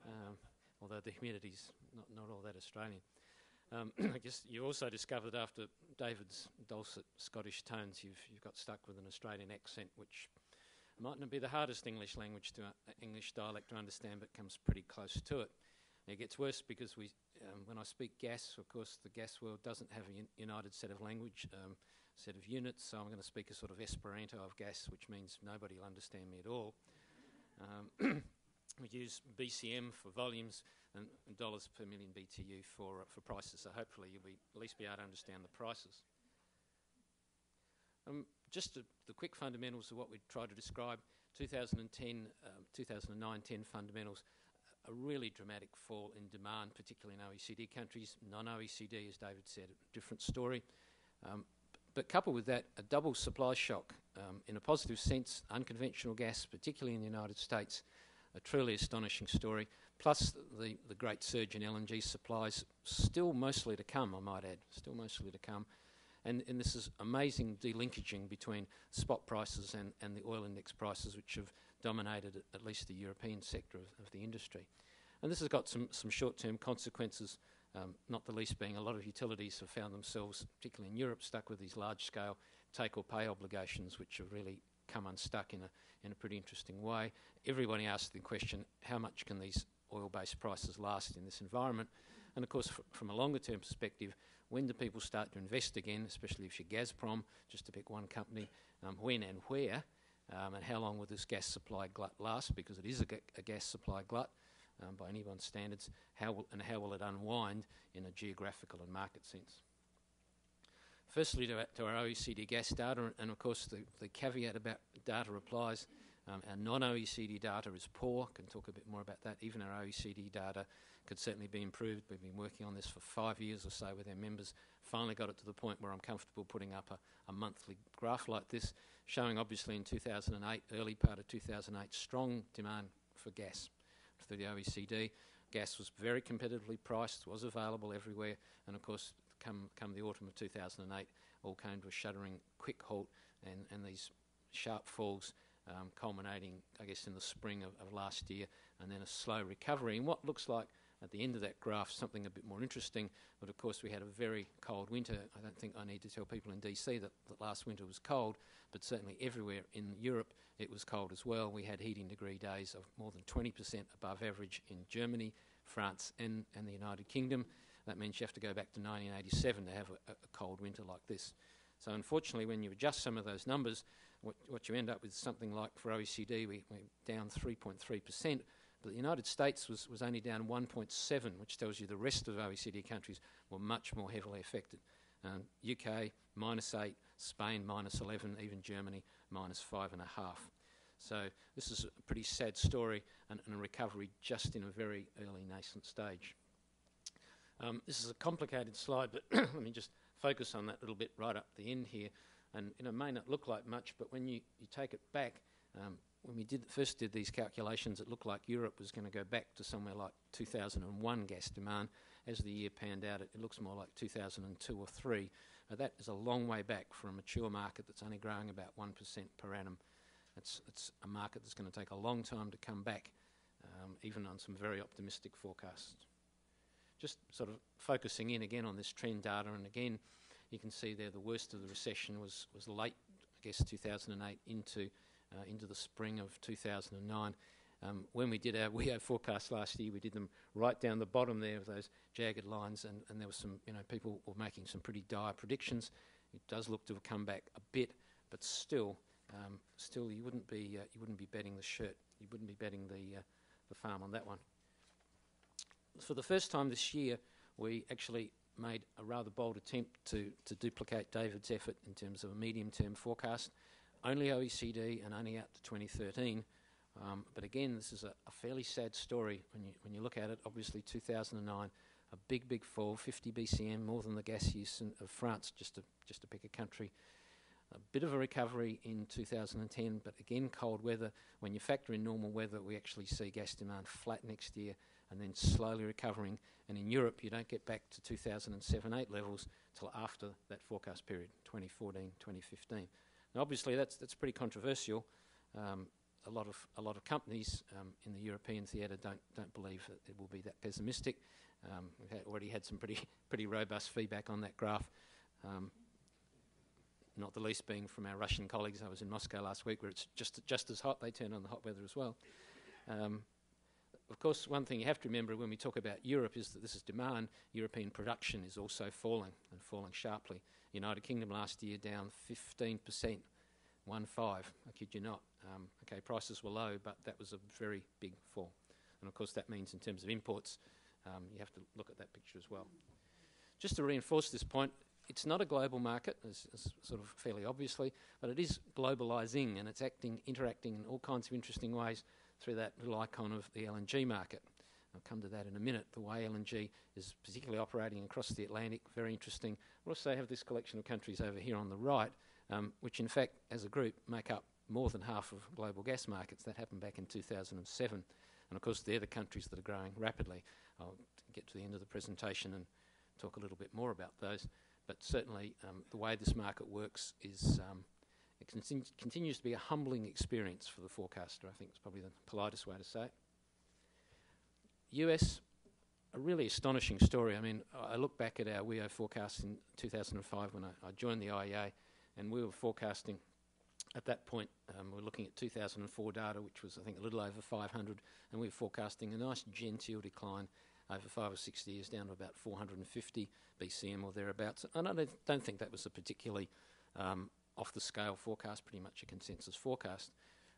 um, although the humidity's not, not all that Australian. Um, I guess you also discovered after David's dulcet Scottish tones, you've, you've got stuck with an Australian accent, which might not be the hardest English language to uh, English dialect to understand, but comes pretty close to it. And it gets worse because we, um, when I speak gas, of course, the gas world doesn't have a un- united set of language. Um, set of units, so I'm going to speak a sort of Esperanto of gas, which means nobody will understand me at all. Um, we use BCM for volumes and, dollars per million BTU for, uh, for prices, so hopefully you'll be, at least be able to understand the prices. Um, just the quick fundamentals of what we try to describe 2010, um, 2009 10 fundamentals, a really dramatic fall in demand, particularly in OECD countries. Non OECD, as David said, a different story. Um, but coupled with that, a double supply shock. Um, in a positive sense, unconventional gas, particularly in the United States, a truly astonishing story. Plus the, the great surge in LNG supplies, still mostly to come, I might add, still mostly to come. And, and this is amazing delinkaging between spot prices and, and the oil index prices, which have dominated at least the European sector of, of the industry. And this has got some, some short term consequences um, not the least being a lot of utilities have found themselves, particularly in Europe, stuck with these large scale take or pay obligations, which have really come unstuck in a, in a pretty interesting way. Everybody asks the question how much can these oil based prices last in this environment? And of course, from a longer term perspective, when do people start to invest again, especially if you're Gazprom, just to pick one company, um, when and where? Um, and how long will this gas supply glut last? Because it is a, a gas supply glut. um, by anyone's standards, how will, and how will it unwind in a geographical and market sense. Firstly, to, to our OECD gas data, and of course the, the caveat about data applies. Um, our non-OECD data is poor. Can talk a bit more about that. Even our OECD data could certainly be improved. We've been working on this for five years or so with our members. Finally got it to the point where I'm comfortable putting up a, a monthly graph like this, showing obviously in 2008, early part of 2008, strong demand for gas through the OECD. Gas was very competitively priced, was available everywhere, and of course, come, come the autumn of 2008, all came to a shuddering quick halt, and, and these sharp falls um, culminating, I guess, in the spring of, of, last year, and then a slow recovery. And what looks like at the end of that graph something a bit more interesting, but of course we had a very cold winter. I don't think I need to tell people in DC that, that last winter was cold, but certainly everywhere in Europe it was cold as well. We had heating degree days of more than 20% above average in Germany, France, and, and the United Kingdom. That means you have to go back to 1987 to have a, a cold winter like this. So unfortunately, when you adjust some of those numbers, what, what you end up with is something like for OECD, we, we're down 3.3%, but the United States was, was only down 1.7, which tells you the rest of OECD countries were much more heavily affected. Um, UK minus 8, Spain minus 11, even Germany minus 5.5. So this is a pretty sad story and, and a recovery just in a very early nascent stage. Um, this is a complicated slide, but let me just focus on that little bit right up the end here. And it may not look like much, but when you, you take it back, um, when we did first did these calculations, it looked like Europe was going to go back to somewhere like 2001 gas demand. As the year panned out, it, it looks more like 2002 or 3. But that is a long way back for a mature market that's only growing about 1% per annum. It's, it's a market that's going to take a long time to come back, um, even on some very optimistic forecasts. Just sort of focusing in again on this trend data, and again, you can see there the worst of the recession was, was late, I guess, 2008 into, uh, into the spring of 2009. Um, when we did our WEO forecast last year, we did them right down the bottom there with those jagged lines, and, and there was some, you know, people were making some pretty dire predictions. It does look to have come back a bit, but still, um, still, you wouldn't be uh, you wouldn't be betting the shirt, you wouldn't be betting the uh, the farm on that one. For the first time this year, we actually made a rather bold attempt to, to duplicate David's effort in terms of a medium term forecast. Only OECD and only out to 2013. Um, but again, this is a, a, fairly sad story when you, when you look at it. Obviously, 2009, a big, big fall, 50 BCM, more than the gas use in, of France, just to, just to pick a country. A bit of a recovery in 2010, but again, cold weather. When you factor in normal weather, we actually see gas demand flat next year and then slowly recovering. And in Europe, you don't get back to 2007 8 levels till after that forecast period, 2014 2015. Now, obviously, that's, that's pretty controversial. Um, a lot of a lot of companies um, in the European theatre don't don't believe that it will be that pessimistic. Um, we've had already had some pretty pretty robust feedback on that graph. Um, not the least being from our Russian colleagues. I was in Moscow last week, where it's just just as hot. They turn on the hot weather as well. Of course, one thing you have to remember when we talk about Europe is that this is demand. European production is also falling and falling sharply. United Kingdom last year down 15%, one five. I kid you not. Um, okay, prices were low, but that was a very big fall. And of course, that means in terms of imports, um, you have to look at that picture as well. Just to reinforce this point, it's not a global market, as, as sort of fairly obviously, but it is globalising and it's acting, interacting in all kinds of interesting ways through that little icon of the LNG market. I'll come to that in a minute. The way LNG is particularly operating across the Atlantic, very interesting. We also have this collection of countries over here on the right, um, which in fact, as a group, make up more than half of global gas markets. That happened back in 2007. And of course, they're the countries that are growing rapidly. I'll get to the end of the presentation and talk a little bit more about those. But certainly, um, the way this market works is um, it con- continues to be a humbling experience for the forecaster, I think is probably the politest way to say it. US, a really astonishing story. I mean, I look back at our WEO forecast in 2005 when I, I joined the IEA, and we were forecasting at that point, um, we are looking at 2004 data, which was, I think, a little over 500, and we were forecasting a nice genteel decline over five or six years down to about 450 BCM or thereabouts. And I don't, don't think that was a particularly um, off the scale forecast, pretty much a consensus forecast.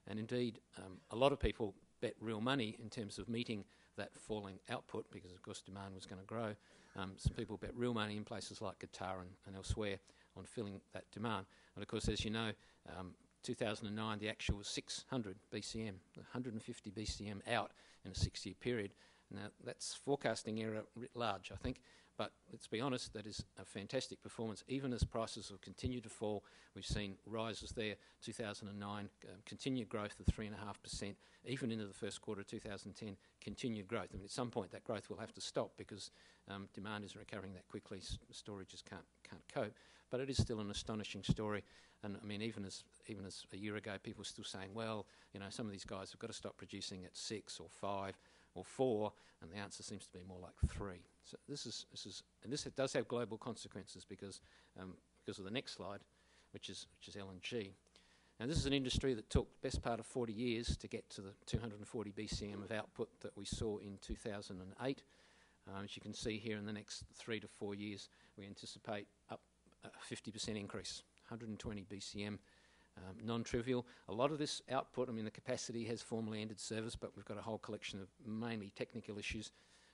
And indeed, um, a lot of people bet real money in terms of meeting that falling output because, of course, demand was going to grow. Um, some people bet real money in places like Qatar and, and, elsewhere on filling that demand. And, of course, as you know, um, 2009, the actual was 600 BCM, 150 BCM out in a six year period. Now, that's forecasting error writ large, I think. But let's be honest, that is a fantastic performance. Even as prices have continued to fall, we've seen rises there. 2009, um, continued growth of 3.5%. Even into the first quarter of 2010, continued growth. I mean, at some point, that growth will have to stop because um, demand isn't recovering that quickly. S- storages can't, can't cope. But it is still an astonishing story. And I mean, even as even as a year ago, people were still saying, well, you know, some of these guys have got to stop producing at six or five or four, and the answer seems to be more like three. So this is this is and this does have global consequences because um, because of the next slide, which is which is LNG. Now this is an industry that took best part of 40 years to get to the 240 BCM of output that we saw in 2008. Um, as you can see here, in the next three to four years, we anticipate up a 50% increase, 120 BCM um, non-trivial. A lot of this output, I mean, the capacity has formally ended service, but we've got a whole collection of mainly technical issues,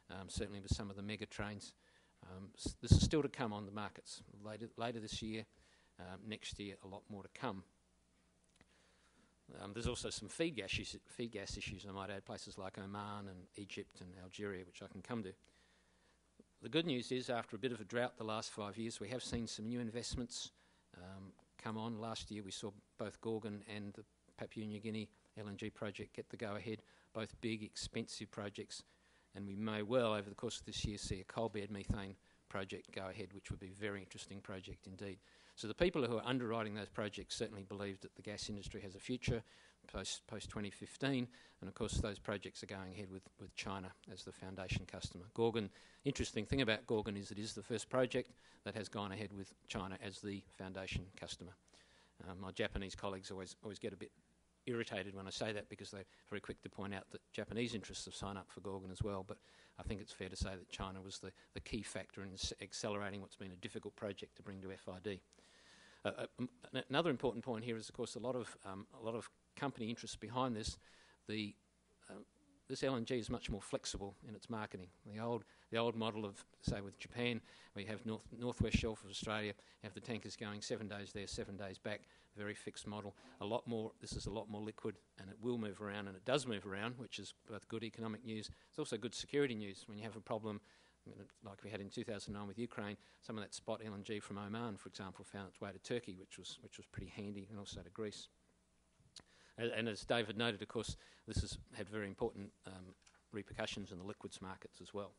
um, certainly with some of the mega trains. Um, this is still to come on the markets later, later this year, um, next year, a lot more to come. Um, there's also some feed gas, issues, feed gas issues, I might add, places like Oman and Egypt and Algeria, which I can come to. The good news is, after a bit of a drought the last five years, we have seen some new investments um, come on. Last year we saw both Gorgon and the Papua New Guinea LNG project get the go ahead, both big, expensive projects, and we may well, over the course of this year, see a coal bed methane project go ahead, which would be a very interesting project indeed. So the people who are underwriting those projects certainly believe that the gas industry has a future post post 2015, and of course those projects are going ahead with, with China as the foundation customer. Gorgon, interesting thing about Gorgon is it is the first project that has gone ahead with China as the foundation customer. Um, my Japanese colleagues always always get a bit irritated when I say that because they're very quick to point out that Japanese interests have signed up for Gorgon as well. But I think it's fair to say that China was the, the key factor in accelerating what's been a difficult project to bring to FID. Uh, uh, another important point here is, of course, a lot of um, a lot of company interests behind this. The uh, this LNG is much more flexible in its marketing. The old the old model of say with Japan, you have north northwest shelf of Australia, you have the tankers going seven days there, seven days back, very fixed model. A lot more. This is a lot more liquid, and it will move around, and it does move around, which is both good economic news. It's also good security news when you have a problem. Like we had in 2009 with Ukraine, some of that spot LNG from Oman, for example, found its way to Turkey, which was which was pretty handy, and also to Greece. And, as David noted, of course, this has had very important um, repercussions in the liquids markets as well.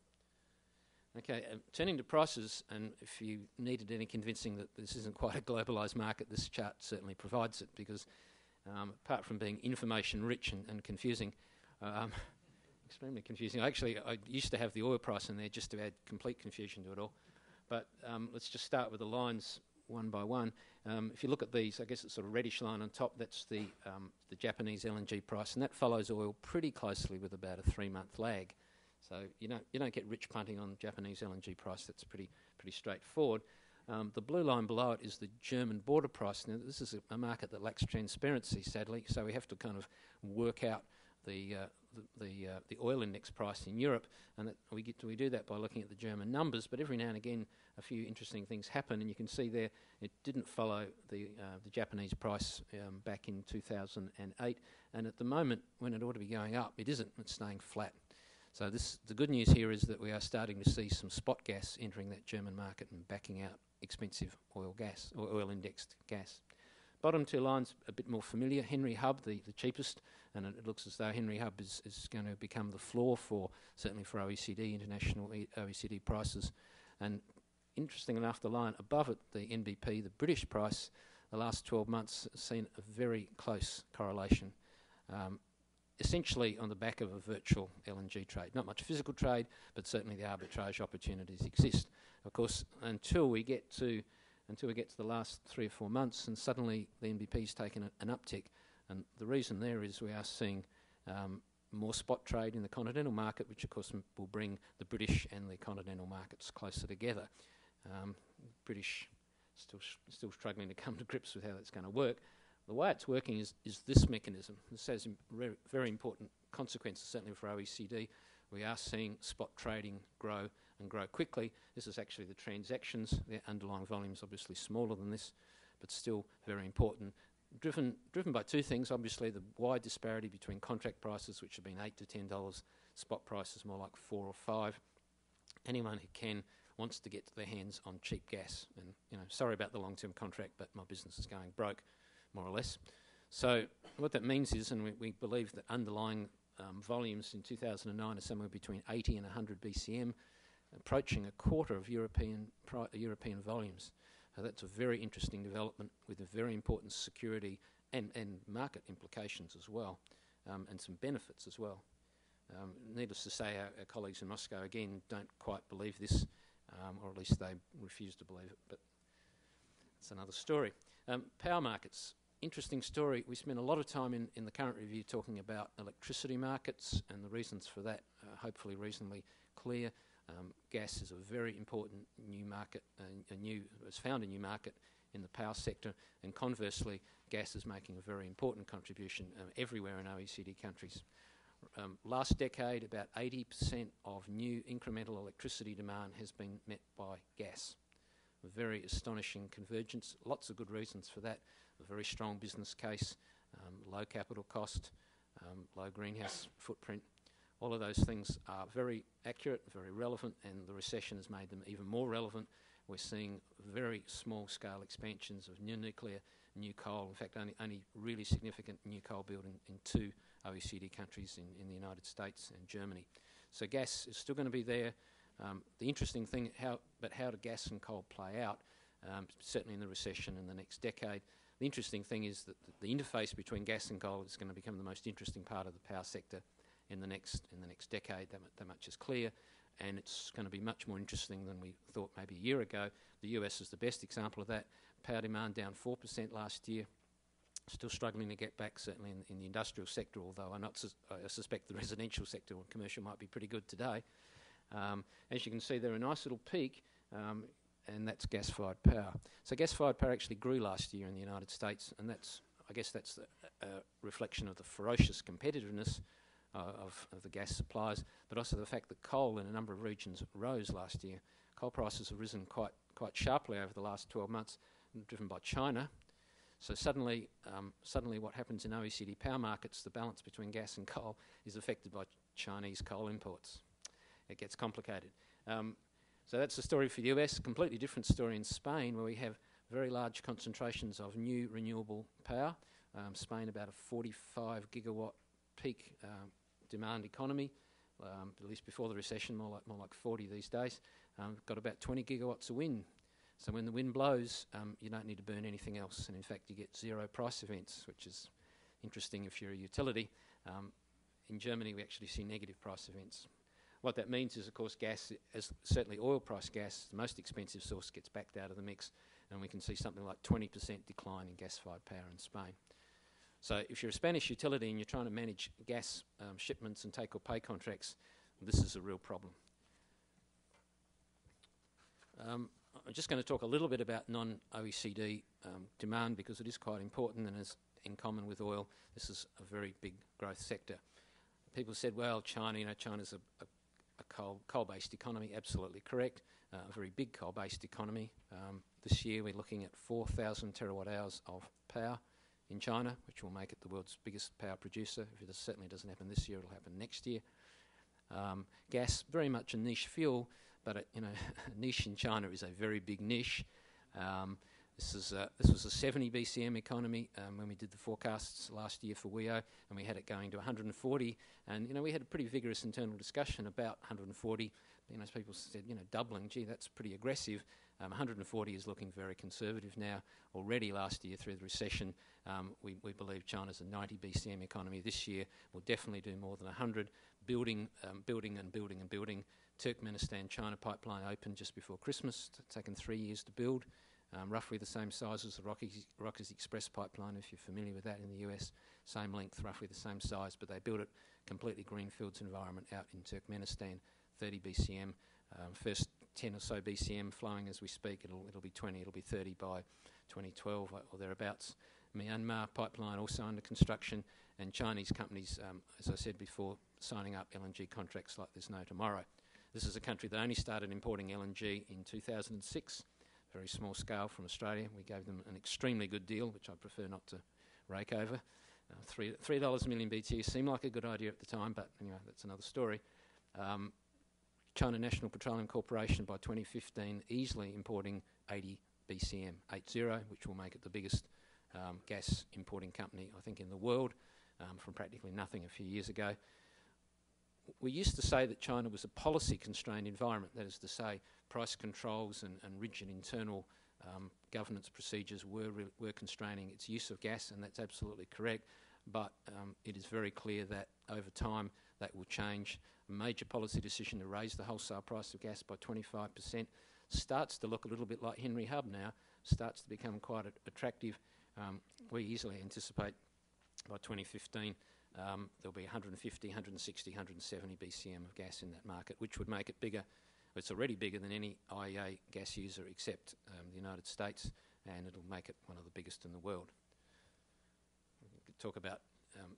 Okay, um, turning to prices, and if you needed any convincing that this isn't quite a globalised market, this chart certainly provides it because um, apart from being information rich and, and confusing, um, extremely confusing. Actually, I used to have the oil price in there just to add complete confusion to it all. But um, let's just start with the lines one by one. Um, if you look at these, I guess it's sort of reddish line on top. That's the um, the Japanese LNG price, and that follows oil pretty closely with about a three-month lag. So you don't you don't get rich punting on Japanese LNG price. That's pretty pretty straightforward. Um, the blue line below it is the German border price. Now this is a, a, market that lacks transparency, sadly. So we have to kind of work out the uh, the the, uh, the, oil index price in Europe, and we get to, we do that by looking at the German numbers. But every now and again, a few interesting things happen, and you can see there it didn't follow the uh, the Japanese price um, back in 2008, and at the moment when it ought to be going up, it isn't. It's staying flat. So this, the good news here is that we are starting to see some spot gas entering that German market and backing out expensive oil gas or oil indexed gas. Bottom two lines a bit more familiar. Henry Hub, the, the cheapest, and it, looks as though Henry Hub is, is going to become the floor for certainly for OECD international OECD prices. And interesting enough, the line above it, the NBP, the British price, the last 12 months has seen a very close correlation. Um, essentially on the back of a virtual LNG trade. Not much physical trade, but certainly the arbitrage opportunities exist. Of course, until we get to until we get to the last three or four months, and suddenly the NBP's taken a, an uptick. And the reason there is we are seeing um, more spot trade in the continental market, which of course m- will bring the British and the continental markets closer together. Um, British still sh- still struggling to come to grips with how that's going to work. The way it's working is, is this mechanism. This has very, very important consequences, certainly for OECD. We are seeing spot trading grow and grow quickly. This is actually the transactions. Their underlying volumes obviously smaller than this, but still very important. Driven, driven by two things, obviously the wide disparity between contract prices, which have been eight to ten dollars, spot prices more like four or five. Anyone who can wants to get their hands on cheap gas, and you know, sorry about the long-term contract, but my business is going broke, more or less. So what that means is, and we, we believe that underlying um, volumes in 2009 are somewhere between 80 and 100 BCM, approaching a quarter of European European volumes. So that's a very interesting development with a very important security and, and market implications as well, um, and some benefits as well. Um, needless to say, our, our, colleagues in Moscow again don't quite believe this, um, or at least they refuse to believe it. But it's another story. Um, power markets interesting story. We spent a lot of time in, in the current review talking about electricity markets and the reasons for that, uh, hopefully reasonably clear. Um, gas is a very important new market, uh, a new, has found a new market in the power sector, and conversely, gas is making a very important contribution uh, everywhere in OECD countries. Um, last decade, about 80% of new incremental electricity demand has been met by gas. A very astonishing convergence, lots of good reasons for that a very strong business case, um, low capital cost, um, low greenhouse footprint. All of those things are very accurate, very relevant, and the recession has made them even more relevant. We're seeing very small scale expansions of new nuclear, new coal. In fact, only, only really significant new coal building in two OECD countries in, in the United States and Germany. So gas is still going to be there. Um, the interesting thing, how, but how do gas and coal play out? Um, certainly in the recession in the next decade. The interesting thing is that the interface between gas and coal is going to become the most interesting part of the power sector in the next in the next decade. That, that much is clear, and it's going to be much more interesting than we thought maybe a year ago. The US is the best example of that. Power demand down four percent last year. Still struggling to get back, certainly in, in the industrial sector. Although I not I suspect the residential sector or commercial might be pretty good today. Um, as you can see, there are a nice little peak. Um, and that's gas-fired power. So gas-fired power actually grew last year in the United States, and that's I guess that's a reflection of the ferocious competitiveness of, of, the gas supplies, but also the fact that coal in a number of regions rose last year. Coal prices have risen quite quite sharply over the last 12 months, driven by China. So suddenly, um, suddenly, what happens in OECD power markets, the balance between gas and coal, is affected by Chinese coal imports. It gets complicated. Um, so that's the story for the US. Completely different story in Spain, where we have very large concentrations of new renewable power. Um, Spain, about a 45 gigawatt peak um, demand economy, um, at least before the recession, more like more like 40 these days. Um, got about 20 gigawatts of wind. So when the wind blows, um, you don't need to burn anything else, and in fact, you get zero price events, which is interesting if you're a utility. Um, in Germany, we actually see negative price events. What that means is, of course, gas, as certainly oil price gas, the most expensive source, gets backed out of the mix, and we can see something like 20% decline in gas-fired power in Spain. So if you're a Spanish utility and you're trying to manage gas um, shipments and take or pay contracts, this is a real problem. Um, I'm just going to talk a little bit about non-OECD um, demand because it is quite important and is in common with oil, this is a very big growth sector. People said, well, China, you know, China's a, a a coal, coal-based economy, absolutely correct. Uh, a very big coal-based economy. Um, this year we're looking at 4,000 terawatt hours of power in China, which will make it the world's biggest power producer. If it certainly doesn't happen this year, it'll happen next year. Um, gas, very much a niche fuel, but a, you know, a niche in China is a very big niche. Um, this, is a, this was a 70 BCM economy um, when we did the forecasts last year for WEO, and we had it going to 140. And you know, we had a pretty vigorous internal discussion about 140. You know, as people said, you know, doubling, gee, that's pretty aggressive. Um, 140 is looking very conservative now. Already last year, through the recession, um, we, we believe China's a 90 BCM economy. This year, we'll definitely do more than 100. Building, um, building, and building and building. Turkmenistan China pipeline opened just before Christmas. It's taken three years to build um, roughly the same size as the Rockies, Rockies Express pipeline, if you're familiar with that in the US. Same length, roughly the same size, but they built it completely greenfields environment out in Turkmenistan, 30 BCM. Um, first 10 or so BCM flowing as we speak. It'll, it'll be 20, it'll be 30 by 2012 or thereabouts. Myanmar pipeline also under construction, and Chinese companies, um, as I said before, signing up LNG contracts like there's no tomorrow. This is a country that only started importing LNG in 2006, very small scale from Australia. We gave them an extremely good deal, which I prefer not to rake over. Uh, three, $3 a million BTU seemed like a good idea at the time, but anyway, that's another story. Um, China National Petroleum Corporation by 2015 easily importing 80 BCM, 80, which will make it the biggest um, gas importing company, I think, in the world, um, from practically nothing a few years ago. We used to say that China was a policy constrained environment, that is to say, price controls and, and rigid internal um, governance procedures were, re- were constraining its use of gas, and that's absolutely correct. But um, it is very clear that over time that will change. A major policy decision to raise the wholesale price of gas by 25% starts to look a little bit like Henry Hub now, starts to become quite attractive. Um, we easily anticipate by 2015 um, there'll be 150, 160, 170 BCM of gas in that market, which would make it bigger. It's already bigger than any IEA gas user except um, the United States, and it'll make it one of the biggest in the world. We could talk about, um,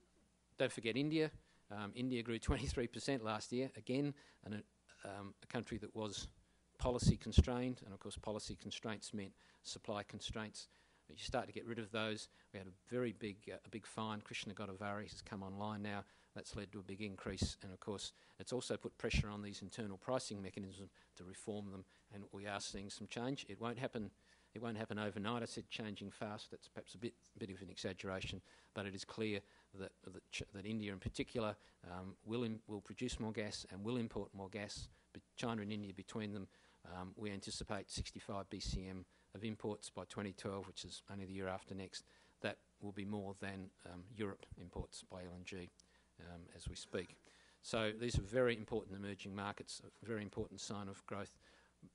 don't forget India. Um, India grew 23% last year, again, and a, um, a country that was policy constrained, and of course, policy constraints meant supply constraints. But you start to get rid of those. We had a very big, uh, a big fine. Krishna Godavari has come online now. That's led to a big increase, and of course, it's also put pressure on these internal pricing mechanisms to reform them. And we are seeing some change. It won't happen. It won't happen overnight. I said changing fast. That's perhaps a bit, bit of an exaggeration, but it is clear that that, ch- that India, in particular, um, will Im- will produce more gas and will import more gas. But China and India, between them, um, we anticipate 65 BCM of imports by 2012, which is only the year after next. That will be more than um, Europe imports by LNG um, as we speak. So these are very important emerging markets, a very important sign of growth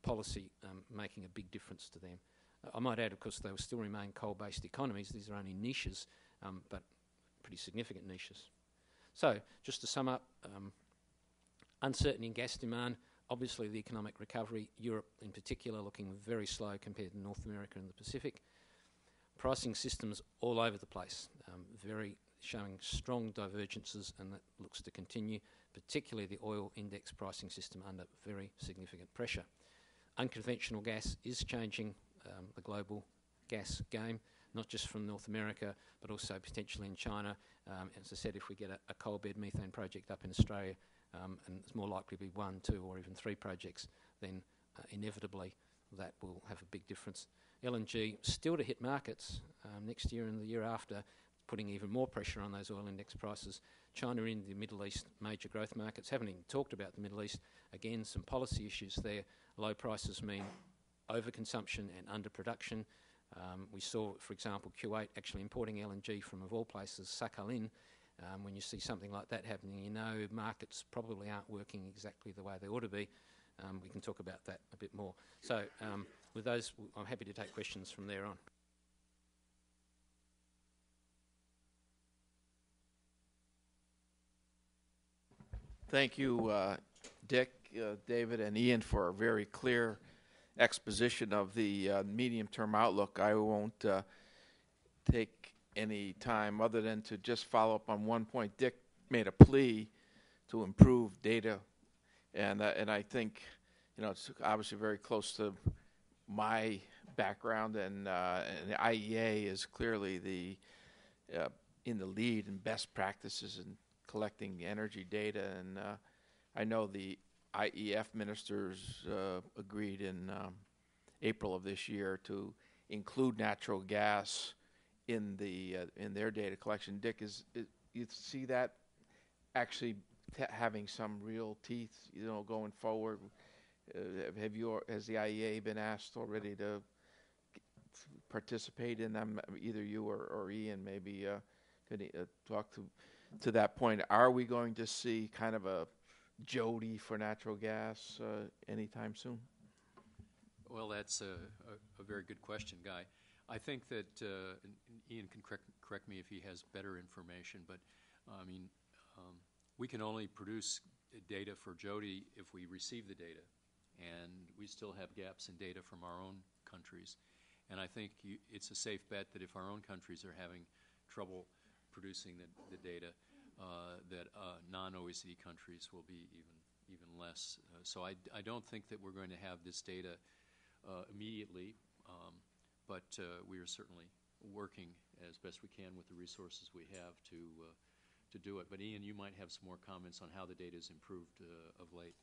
policy um, making a big difference to them. I might add, of course, they will still remain coal-based economies. These are only niches, um, but pretty significant niches. So, just to sum up, um, uncertainty in gas demand, obviously the economic recovery, Europe in particular, looking very slow compared to North America and the Pacific. Pricing systems all over the place, um, very showing strong divergences, and that looks to continue, particularly the oil index pricing system under very significant pressure. Unconventional gas is changing um, the global gas game, not just from North America, but also potentially in China. Um, as I said, if we get a, a coal bed methane project up in Australia, um, and it's more likely to be one, two, or even three projects, then uh, inevitably that will have a big difference. LNG still to hit markets um, next year and the year after, putting even more pressure on those oil index prices. China in the Middle East, major growth markets, haven't even talked about the Middle East. Again, some policy issues there. Low prices mean overconsumption and underproduction. Um, we saw, for example, Kuwait actually importing LNG from, of all places, Sakhalin. Um, when you see something like that happening, you know markets probably aren't working exactly the way they ought to be. Um, we can talk about that a bit more. So, um, with those, I'm happy to take questions from there on. Thank you, uh, Dick, uh, David, and Ian for a very clear exposition of the uh, medium-term outlook. I won't uh, take any time other than to just follow up on one point. Dick made a plea to improve data, and uh, and I think you know it's obviously very close to my background, and, uh, and the IEA is clearly the uh, in the lead in best practices in collecting energy data, and uh, I know the IEF ministers uh, agreed in um, April of this year to include natural gas in the uh, in their data collection. Dick, is, is you see that actually t- having some real teeth, you know, going forward? Uh, have you has the IEA been asked already to participate in them? Either you or, or Ian maybe uh, could uh, talk to to that point. Are we going to see kind of a JODI for natural gas uh, anytime soon? Well, that's a, a, a very good question, Guy. I think that uh, Ian can correct, correct me if he has better information, but I mean, um, we can only produce data for JODI if we receive the data, and we still have gaps in data from our own countries. And I think you, it's a safe bet that if our own countries are having trouble producing the, the data, that uh, non-OECD countries will be even even less. Uh, so I, I don't think that we're going to have this data uh, immediately, um, but uh, we are certainly working as best we can with the resources we have to uh, to do it. But Ian, you might have some more comments on how the data has improved uh, of late.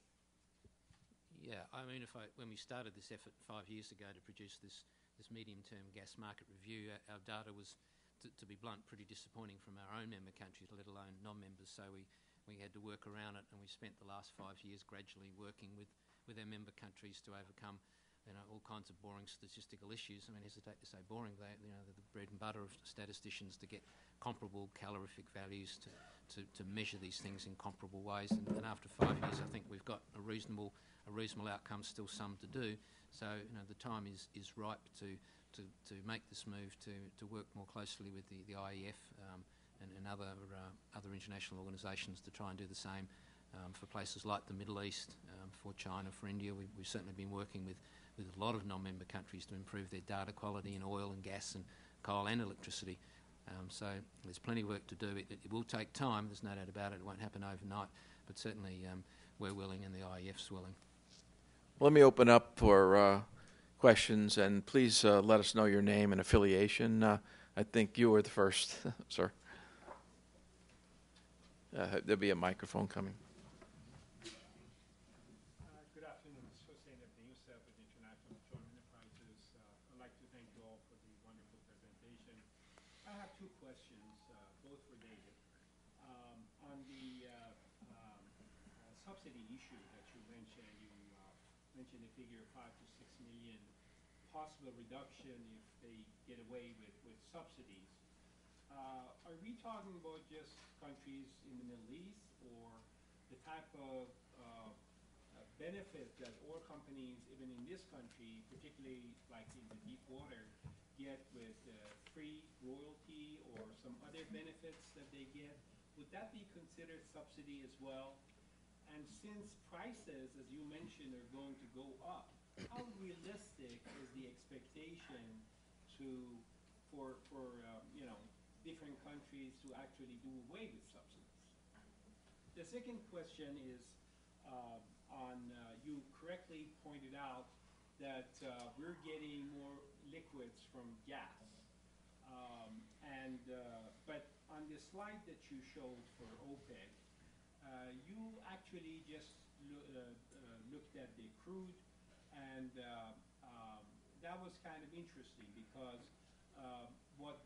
Yeah, I mean, if I, when we started this effort five years ago to produce this, this medium-term gas market review, our, our data was, to, to be blunt, pretty disappointing from our own member countries, let alone non-members. So we, we had to work around it, and we spent the last five years gradually working with, with our member countries to overcome you know, all kinds of boring statistical issues. I mean, I hesitate to say boring. They, you know, the bread and butter of statisticians to get comparable calorific values to, to, to measure these things in comparable ways. And, and, after five years, I think we've got a reasonable a reasonable outcome. Still some to do. So you know, the time is, is ripe to, to, to make this move to, to work more closely with the, the IEF um, and, and other uh, other international organisations to try and do the same. Um, for places like the Middle East, um, for China, for India, we, we've certainly been working with with a lot of non-member countries to improve their data quality in oil and gas and coal and electricity. Um, so there's plenty of work to do. It, it, will take time. There's no doubt about it. It won't happen overnight. But certainly um, we're willing and the IEF's willing. Let me open up for uh, questions, and please uh, let us know your name and affiliation. Uh, I think you were the first, sir. Uh, there'll be a microphone coming. Reduction if they get away with, with subsidies. Uh, are we talking about just countries in the Middle East or the type of uh, uh, benefit that oil companies, even in this country, particularly like in the deep water, get with free royalty or some other benefits that they get? Would that be considered subsidy as well? And since prices, as you mentioned, are going to go up, how realistic is the expectation to for for um, you know different countries to actually do away with subsidies? The second question is uh, on uh, you correctly pointed out that uh, we're getting more liquids from gas, um, and uh, but on the slide that you showed for OPEC, uh, you actually just uh, looked at the crude and uh, um, that was kind of interesting because uh, what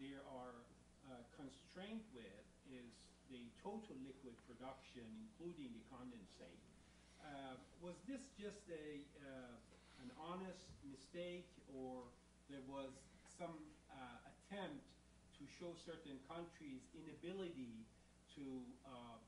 they are uh, constrained with is the total liquid production, including the condensate. Uh, was this just a uh, an honest mistake, or there was some uh, attempt to show certain countries' inability to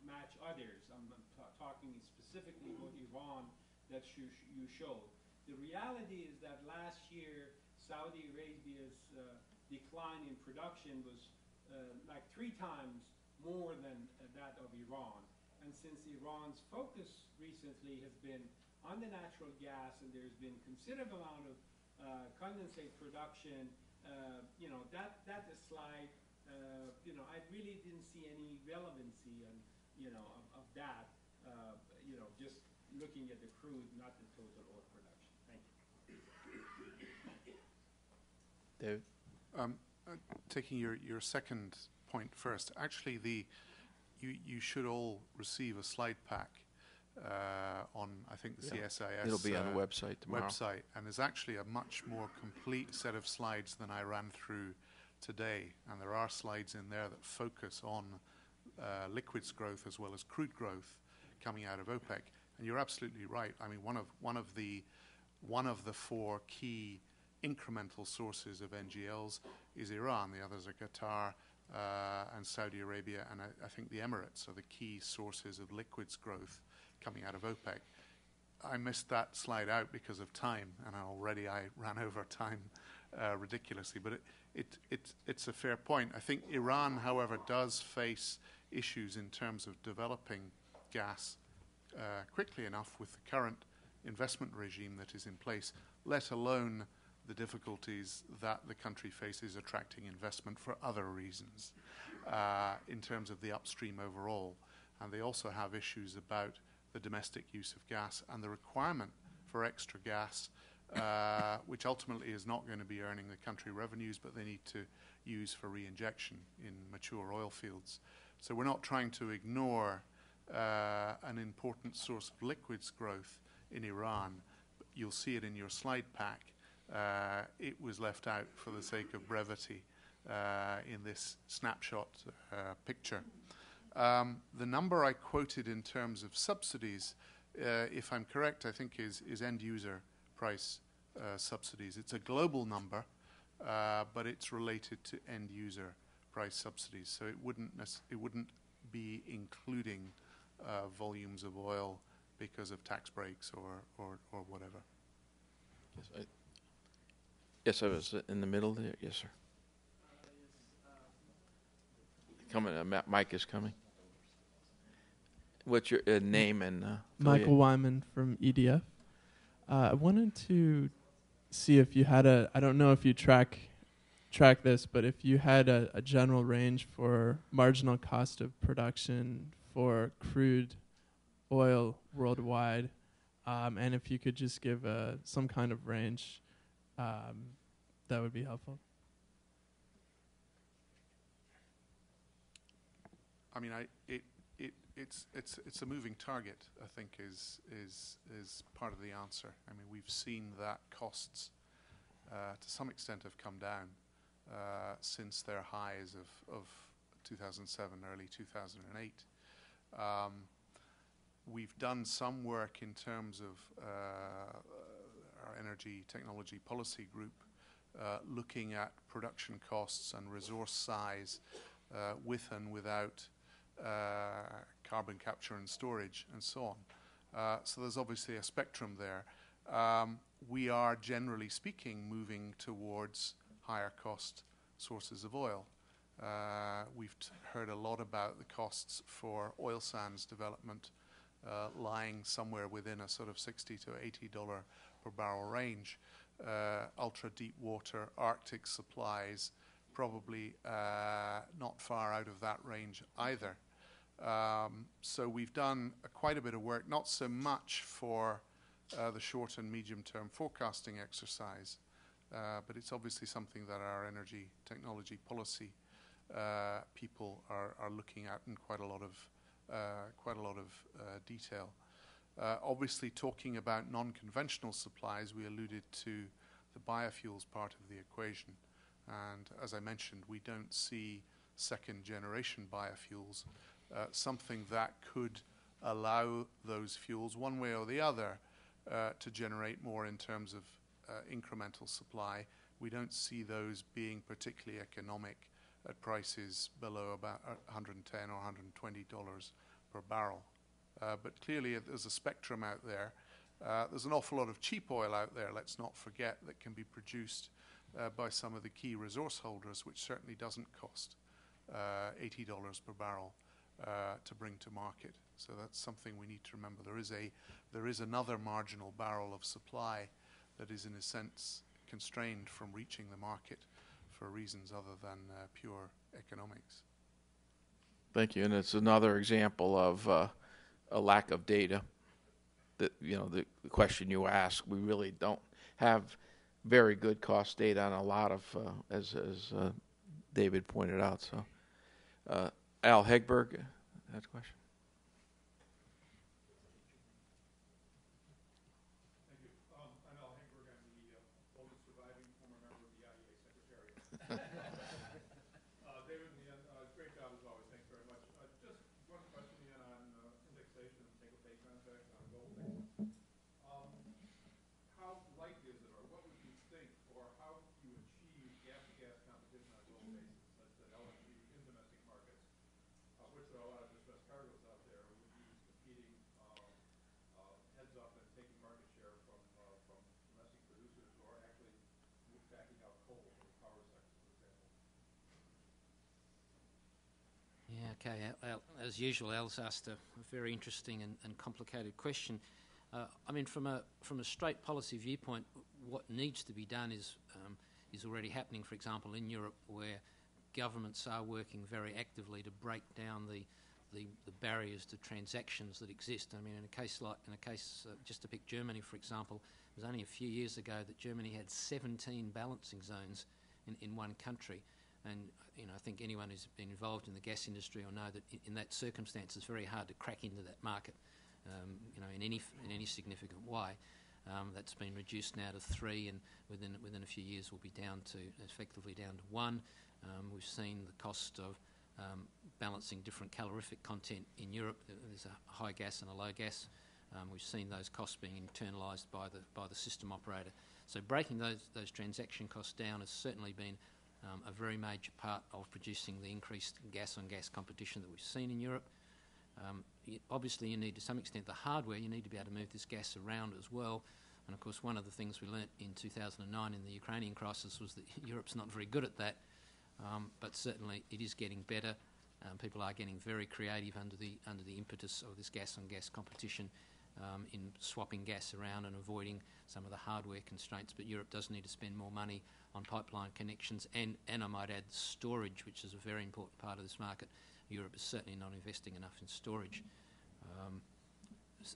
match others? I'm, I'm talking specifically about Iran that you, you showed. The reality is that last year, Saudi Arabia's uh, decline in production was uh, like three times more than uh, that of Iran. And since Iran's focus recently has been on the natural gas and there's been considerable amount of uh, condensate production, uh, you know, that, that slide, uh, you know, I really didn't see any relevancy and, you know, of, of that, just looking at the crude, not the total oil production. Thank you. David? Um, uh, taking your, your second point first, actually, the you, you should all receive a slide pack uh, on, I think, the yeah. CSIS. It'll be on the uh, website tomorrow. Website, and there's actually a much more complete set of slides than I ran through today. And there are slides in there that focus on uh, liquids growth as well as crude growth coming out of OPEC. And you're absolutely right. I mean, one of one of the one of the four key incremental sources of NGLs is Iran. The others are Qatar uh, and Saudi Arabia, and I, I, think the Emirates are the key sources of liquids growth coming out of OPEC. I missed that slide out because of time, and already I ran over time uh, ridiculously. But it, it, it, it's a fair point. I think Iran, however, does face issues in terms of developing gas uh, quickly enough with the current investment regime that is in place, let alone the difficulties that the country faces attracting investment for other reasons uh, in terms of the upstream overall. And they also have issues about the domestic use of gas and the requirement for extra gas, uh, which ultimately is not going to be earning the country revenues, but they need to use for reinjection in mature oil fields. So we're not trying to ignore an important source of liquids growth in Iran. You'll see it in your slide pack. Uh, it was left out for the sake of brevity uh, in this snapshot uh, picture. Um, the number I quoted in terms of subsidies, uh, if I'm correct, I think is, end user price uh, subsidies. It's a global number, uh, but it's related to end user price subsidies. So it wouldn't it wouldn't be including uh, volumes of oil because of tax breaks or, or, or whatever. Yes, I, yes, I was in the middle there. Yes, sir. Coming, uh, Mike is coming. What's your uh, name and uh, Michael Wyman from EDF. Uh, I wanted to see if you had a. I don't know if you track track this, but if you had a, a general range for marginal cost of production for crude oil worldwide, um, and if you could just give uh, some kind of range, um, that would be helpful. I mean, I, it, it, it's, it's, it's a moving target, I think, is, is, is part of the answer. I mean, we've seen that costs uh, to some extent have come down uh, since their highs of, of 2007, early 2008. Um, we've done some work in terms of uh, our energy technology policy group uh, looking at production costs and resource size uh, with and without uh, carbon capture and storage, and so on. Uh, so there's obviously a spectrum there. Um, we are generally speaking moving towards higher cost sources of oil. Uh, we've heard a lot about the costs for oil sands development uh, lying somewhere within a sort of 60 to 80 dollar per barrel range. Uh, ultra deep water Arctic supplies probably not far out of that range either. Um, so we've done quite a bit of work, not so much for the short and medium term forecasting exercise, but it's obviously something that our energy technology policy uh, people are, are looking at in quite a lot of uh, quite a lot of uh, detail. Uh, obviously, talking about non-conventional supplies, we alluded to the biofuels part of the equation, and as I mentioned, we don't see second generation biofuels something that could allow those fuels, one way or the other, uh, to generate more in terms of uh, incremental supply. We don't see those being particularly economic at prices below about 110 or 120 dollars per barrel. Uh, but clearly, there's a spectrum out there. Uh, there's an awful lot of cheap oil out there, let's not forget, that can be produced uh, by some of the key resource holders, which certainly doesn't cost $80 per barrel uh, to bring to market. So that's something we need to remember. There is a there is another marginal barrel of supply that is in a sense constrained from reaching the market for reasons other than uh, pure economics. Thank you, and it's another example of uh, a lack of data. That you know, the, the, question you ask, we really don't have very good cost data on a lot of, uh, as as uh, David pointed out. So, uh, Al Hegburg has a question. Thank you. Um, I'm Al Hegburg. I'm the uh, oldest surviving former member of the IEA Secretariat. uh, David and Ian, uh, great job as always. Thanks very much. Uh, just one question, Ian, on uh, indexation and take-or-pay contracts on gold. Um, how likely is it, or what would you think, or how do you achieve gas-to-gas competition on a global basis, such that LNG in domestic markets of which there are a lot of distressed cargoes out there, would be competing um, uh, heads up and taking market share from uh, from domestic producers who are actually backing out coal for the power sector, for example. Yeah, okay. As usual, Al's asked a, a very interesting and, and complicated question. Uh, I mean, from a from a straight policy viewpoint, what needs to be done is um, is already happening. For example, in Europe, where governments are working very actively to break down the the, the barriers to transactions that exist. I mean, in a case like in a case uh, just to pick Germany, for example, it was only a few years ago that Germany had 17 balancing zones in, in one country. And you know, I think anyone who's been involved in the gas industry will know that in, that circumstance, it's very hard to crack into that market. Um, you know, in any in any significant way. Um, that's been reduced now to three, and within within a few years, will be down to effectively down to one. Um, we've seen the cost of um, balancing different calorific content in Europe. There's a high gas and a low gas. Um, we've seen those costs being internalised by the by the system operator. So breaking those those transaction costs down has certainly been um, a very major part of producing the increased gas on gas competition that we've seen in Europe. Um, obviously, you need to some extent the hardware. You need to be able to move this gas around as well. And of course, one of the things we learnt in 2009 in the Ukrainian crisis was that Europe's not very good at that. Um, but certainly, it is getting better. Um, people are getting very creative under the under the impetus of this gas on gas competition um, in swapping gas around and avoiding some of the hardware constraints. But Europe does need to spend more money on pipeline connections and, and I might add storage, which is a very important part of this market. Europe is certainly not investing enough in storage. Um,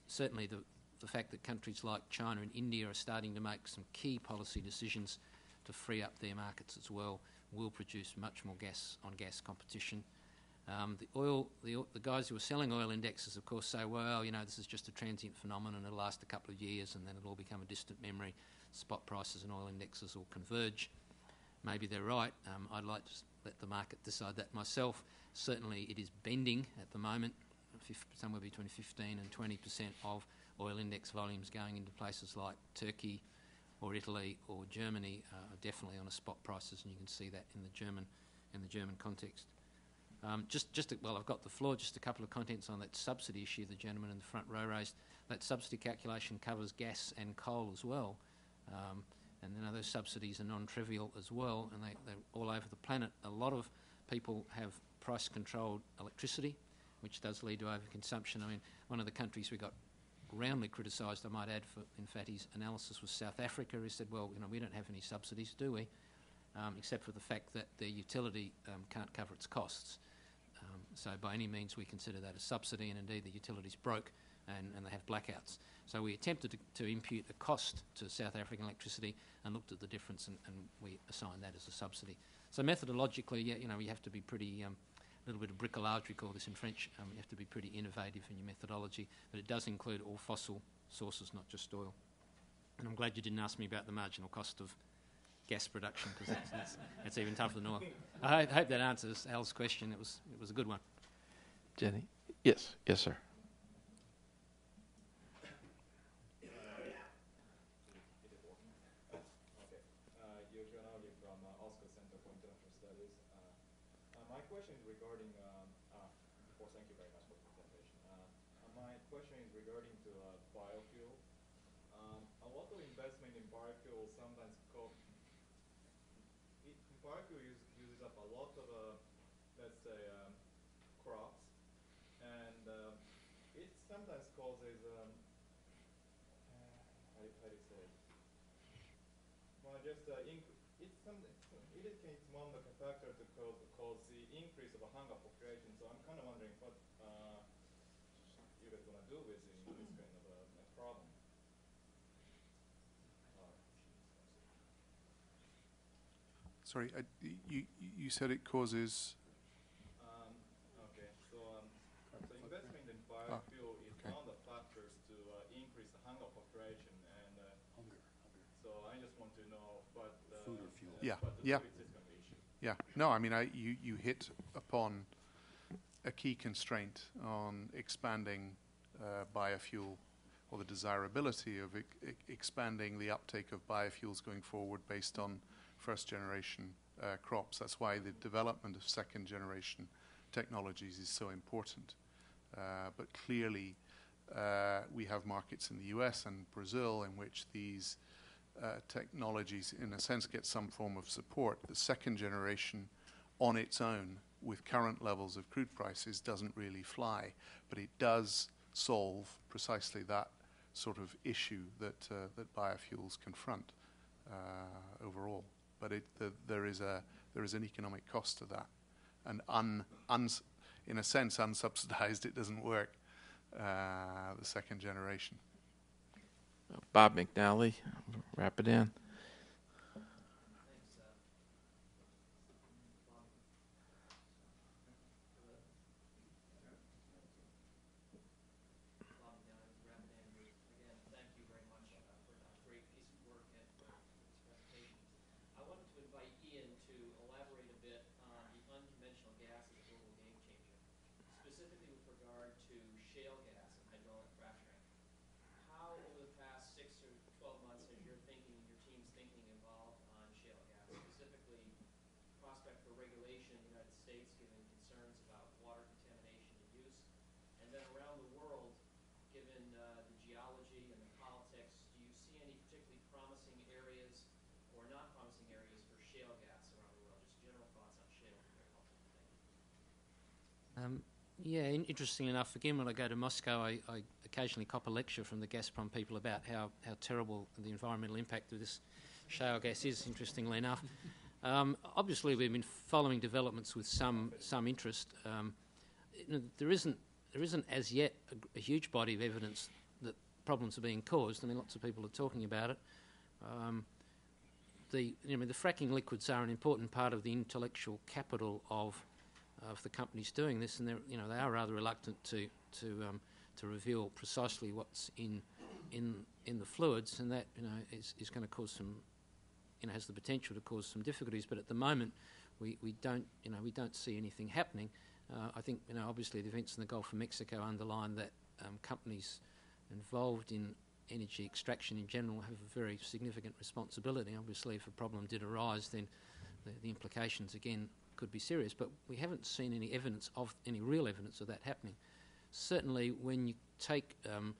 certainly, the, the fact that countries like China and India are starting to make some key policy decisions to free up their markets as well will produce much more gas on gas competition. Um, the oil, the, the, guys who are selling oil indexes, of course, say, well, you know, this is just a transient phenomenon. It'll last a couple of years, and then it'll all become a distant memory. Spot prices and oil indexes will converge. Maybe they're right. Um, I'd like to let the market decide that myself. Certainly, it is bending at the moment, somewhere between 15 and 20 percent of oil index volumes going into places like Turkey or Italy or Germany uh, are definitely on a spot prices, and you can see that in the German in the German context. Um, just, just to, well, I've got the floor. Just a couple of contents on that subsidy issue the gentleman in the front row raised. That subsidy calculation covers gas and coal as well. Um, and you know, those subsidies are non-trivial as well, and they, they're all over the planet. A lot of people have price-controlled electricity, which does lead to overconsumption. I mean, one of the countries we got roundly criticised, I might add, for in Fatih's analysis was South Africa. He said, well, you know, we don't have any subsidies, do we? Um, except for the fact that their utility um, can't cover its costs. So by any means we consider that a subsidy, and indeed the utilities broke and, and they have blackouts. So we attempted to, to, impute a cost to South African electricity and looked at the difference, and, and, we assigned that as a subsidy. So methodologically, yeah, you know, you have to be pretty, um, a little bit of bricolage, we call this in French. Um, you have to be pretty innovative in your methodology, but it does include all fossil sources, not just oil. And I'm glad you didn't ask me about the marginal cost of gas production because that's, that's, that's, even tougher than oil. I hope, that answers Al's question. It was, it was a good one. Jenny? Yes, yes, sir. just uh, it's some, it is one of the factor to cause, cause the increase of a hunger population. So I'm kind of wondering what uh, you guys gonna do with this kind of a, a problem. Sorry, I, you you said it causes. Um, okay, so um, so investment in ah, biofuel ah, is okay. one of the factors to uh, increase the hunger population and... Uh, hunger, hunger. So I just want to know what the... food or fuel. Yeah, yeah. Yeah, no, I mean, I, you, you hit upon a key constraint on expanding uh, biofuel or the desirability of e- expanding the uptake of biofuels going forward based on first generation uh, crops. That's why the development of second generation technologies is so important. Uh, but clearly, uh, we have markets in the US and Brazil in which these uh, technologies, in a sense, get some form of support. The second generation, on its own, with current levels of crude prices, doesn't really fly, but it does solve precisely that sort of issue that uh, that biofuels confront. uh, overall. But it, the, there is a there is an economic cost to that, and un, uns, in a sense unsubsidized, it doesn't work. Uh, the second generation. Bob McNally, wrap it in. Again, thank you very much uh, for a great piece of work and for this presentation. I wanted to invite Ian to elaborate a bit on the unconventional gas as a global game changer, specifically with regard to shale gas and hydraulic fracturing. How, over the past six or 12 months, has your thinking and your team's thinking evolved on shale gas, specifically prospect for regulation in the United States, given concerns about water contamination and use, and then around the world, given uh, the geology and the politics, do you see any particularly promising areas or not promising areas for shale gas around the world? Just general thoughts on shale would be very helpful. Thank. Um, yeah, interesting enough, again, when I go to Moscow, I, I occasionally cop a lecture from the Gazprom people about how, how terrible the environmental impact of this shale gas is, interestingly enough. Um, obviously, we've been following developments with some, some interest. Um, there, isn't, there isn't as yet a huge body of evidence that problems are being caused. I mean, lots of people are talking about it. Um, the, you know, the fracking liquids are an important part of the intellectual capital of of the companies doing this, and they're you know they are rather reluctant to to um, to reveal precisely what's in in in the fluids, and that you know is, is going to cause some you know has the potential to cause some difficulties. But at the moment, we, we don't you know we don't see anything happening. Uh, I think you know obviously the events in the Gulf of Mexico underline that um, companies involved in energy extraction in general have a very significant responsibility. Obviously, if a problem did arise, then the, the implications again could be serious. But we haven't seen any evidence of any real evidence of that happening. Certainly, when you take um,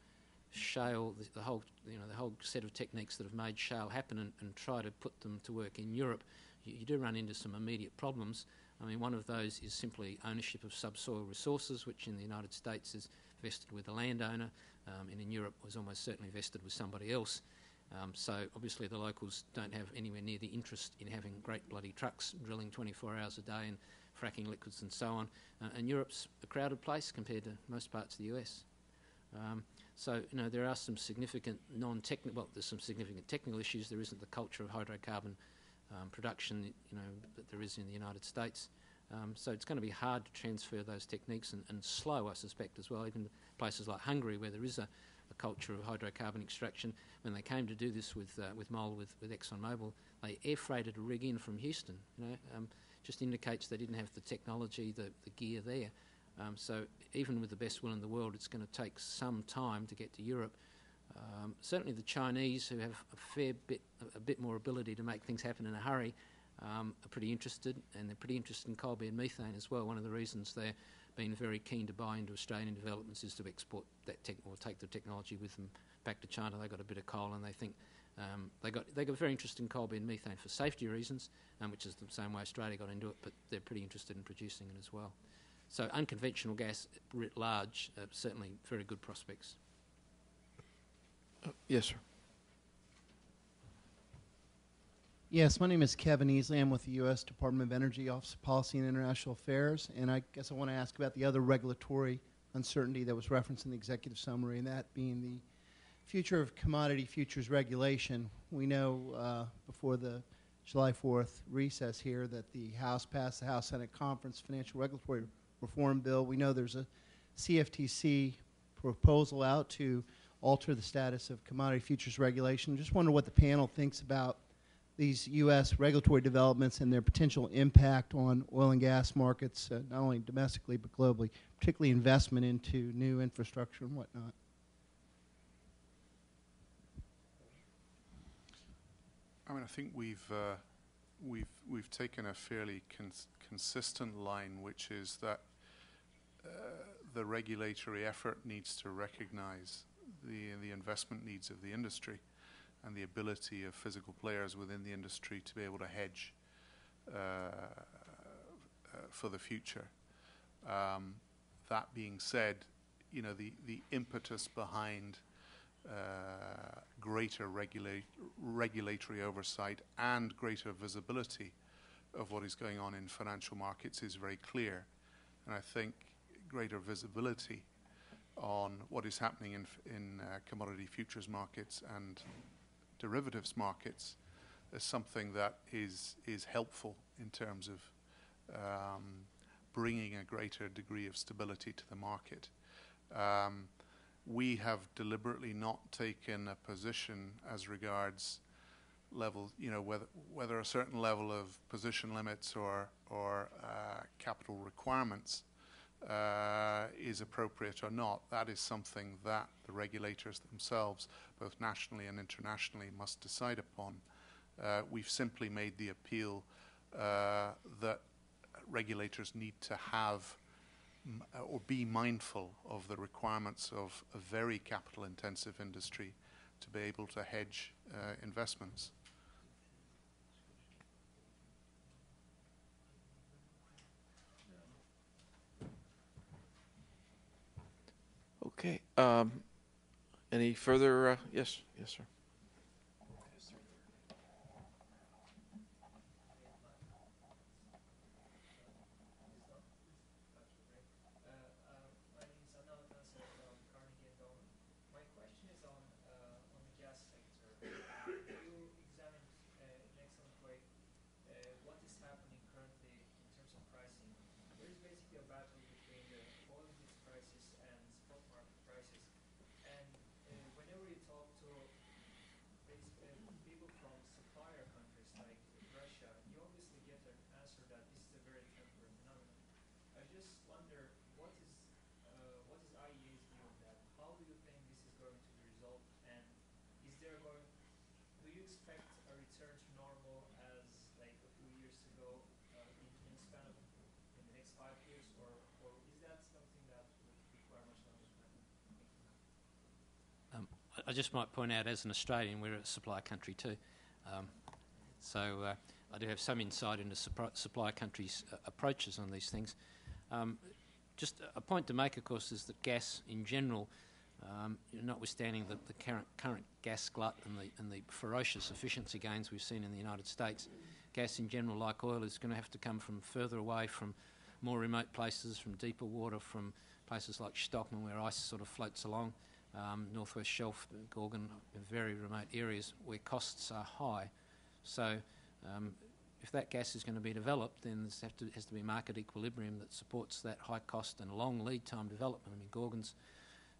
shale, the, the whole you know the whole set of techniques that have made shale happen, and, and try to put them to work in Europe, you, you do run into some immediate problems. I mean, one of those is simply ownership of subsoil resources, which in the United States is vested with a landowner, um, and in Europe was almost certainly vested with somebody else. Um, so obviously the locals don't have anywhere near the interest in having great bloody trucks drilling 24 hours a day and fracking liquids and so on. Uh, and Europe's a crowded place compared to most parts of the US. Um, so you know there are some significant non-technical. Well, there's some significant technical issues. There isn't the culture of hydrocarbon um, production, you know, that there is in the United States. Um, so it's going to be hard to transfer those techniques and, and slow, I suspect, as well. Even places like Hungary, where there is a, a culture of hydrocarbon extraction, when they came to do this with uh, with MOL with, with ExxonMobil, they air freighted a rig in from Houston. You know, um, just indicates they didn't have the technology, the, the gear there. Um, so even with the best will in the world, it's going to take some time to get to Europe. Um, certainly, the Chinese, who have a fair bit, a, bit more ability to make things happen in a hurry, um, are pretty interested, and they're pretty interested in coal bed methane as well. One of the reasons they're been very keen to buy into Australian developments is to export that tech or take the technology with them back to China. They got a bit of coal, and they think um, they got they got very interested in coal bed methane for safety reasons, um, which is the same way Australia got into it. But they're pretty interested in producing it as well. So unconventional gas writ large, uh, certainly very good prospects. Yes, sir. Yes, my name is Kevin Easley. I'm with the U.S. Department of Energy Office of Policy and International Affairs, and I guess I want to ask about the other regulatory uncertainty that was referenced in the executive summary, and that being the future of commodity futures regulation. We know uh, before the July 4th recess here that the House passed the House Senate Conference Financial Regulatory Reform Bill. We know there's a CFTC proposal out to alter the status of commodity futures regulation. Just wonder what the panel thinks about these U.S. regulatory developments and their potential impact on oil and gas markets, uh, not only domestically but globally, particularly investment into new infrastructure and whatnot. I mean, I think we've uh, we've we've taken a fairly cons- consistent line, which is that the regulatory effort needs to recognise the the investment needs of the industry and the ability of physical players within the industry to be able to hedge uh, uh, for the future. Um, that being said, you know the the impetus behind uh, greater regula- regulatory oversight and greater visibility of what is going on in financial markets is very clear. And I think greater visibility on what is happening in, in uh, commodity futures markets and derivatives markets is something that is, is helpful in terms of um, bringing a greater degree of stability to the market. Um, we have deliberately not taken a position as regards level, you know, whether whether a certain level of position limits or or uh, capital requirements uh, is appropriate or not. That is something that the regulators themselves, both nationally and internationally, must decide upon. Uh, we've simply made the appeal uh, that regulators need to have uh, or be mindful of the requirements of a very capital intensive industry to be able to hedge uh, investments. Okay. Um, any further? Uh, yes, yes, sir. I just might point out, as an Australian, we're a supply country too. Um, so uh, I do have some insight into supply countries' uh, approaches on these things. Um, just a point to make, of course, is that gas in general, um, notwithstanding the, the current, current, gas glut and the, and the ferocious efficiency gains we've seen in the United States, gas in general, like oil, is going to have to come from further away, from more remote places, from deeper water, from places like Shtokman, where ice sort of floats along um, Northwest Shelf, Gorgon, very remote areas where costs are high. So um, if that gas is going to be developed, then there to, has to be market equilibrium that supports that high cost and long lead time development. I mean, Gorgon's,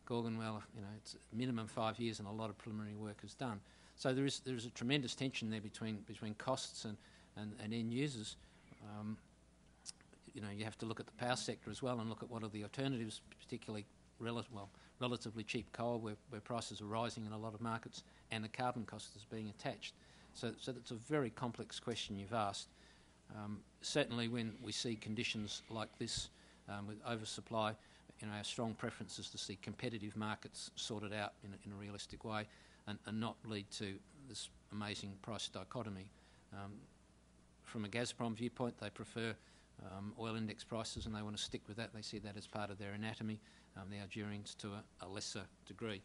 Gorgon, well, you know, it's minimum five years and a lot of preliminary work is done. So there is, there is a tremendous tension there between, between costs and, and, and end users. Um, you know, you have to look at the power sector as well and look at what are the alternatives, particularly relative, well, relatively cheap coal where, where prices are rising in a lot of markets and the carbon cost is being attached. So, so that's a very complex question you've asked. Um, certainly, when we see conditions like this um, with oversupply, you know, our strong preference is to see competitive markets sorted out in a, in a realistic way and, and, not lead to this amazing price dichotomy. Um, from a Gazprom viewpoint, they prefer um, oil index prices and they want to stick with that. They see that as part of their anatomy um, the Algerians to a, a lesser degree.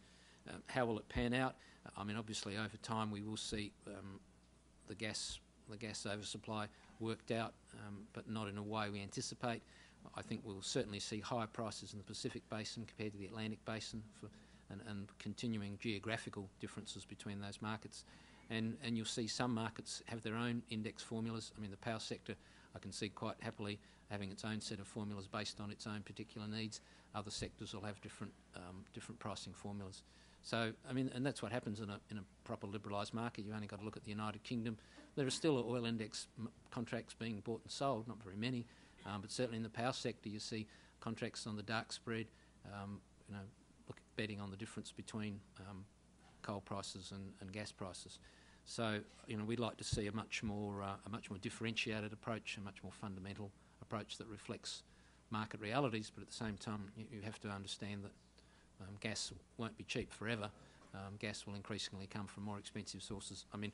Uh, how will it pan out? I mean, obviously, over time we will see um, the gas the gas oversupply worked out, um, but not in a way we anticipate. I think we'll certainly see higher prices in the Pacific Basin compared to the Atlantic Basin, for, and, and, continuing geographical differences between those markets. And, and you'll see some markets have their own index formulas. I mean, the power sector, I can see quite happily having its own set of formulas based on its own particular needs. Other sectors will have different um, different pricing formulas. So, I mean, and that's what happens in a, in a proper liberalised market. You've only got to look at the United Kingdom. There are still oil index m- contracts being bought and sold, not very many, um, but certainly in the power sector, you see contracts on the dark spread. Um, you know, look, betting on the difference between um, coal prices and, and, gas prices. So, you know, we'd like to see a much more uh, a much more differentiated approach, a much more fundamental approach that reflects market realities, but at the same time, you, you have to understand that um, gas won't be cheap forever. Um, gas will increasingly come from more expensive sources. I mean,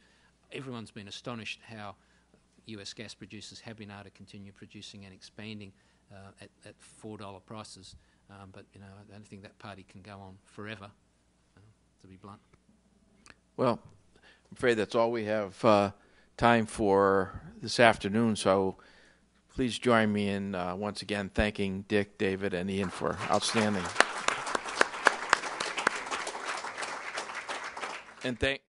everyone's been astonished how US gas producers have been able to continue producing and expanding uh, at, at $4 prices. Um, but, you know, I don't think that party can go on forever. to be blunt. Well, I'm afraid that's all we have uh, time for this afternoon. So please join me in uh, once again thanking Dick, David, and Ian for outstanding. And thank.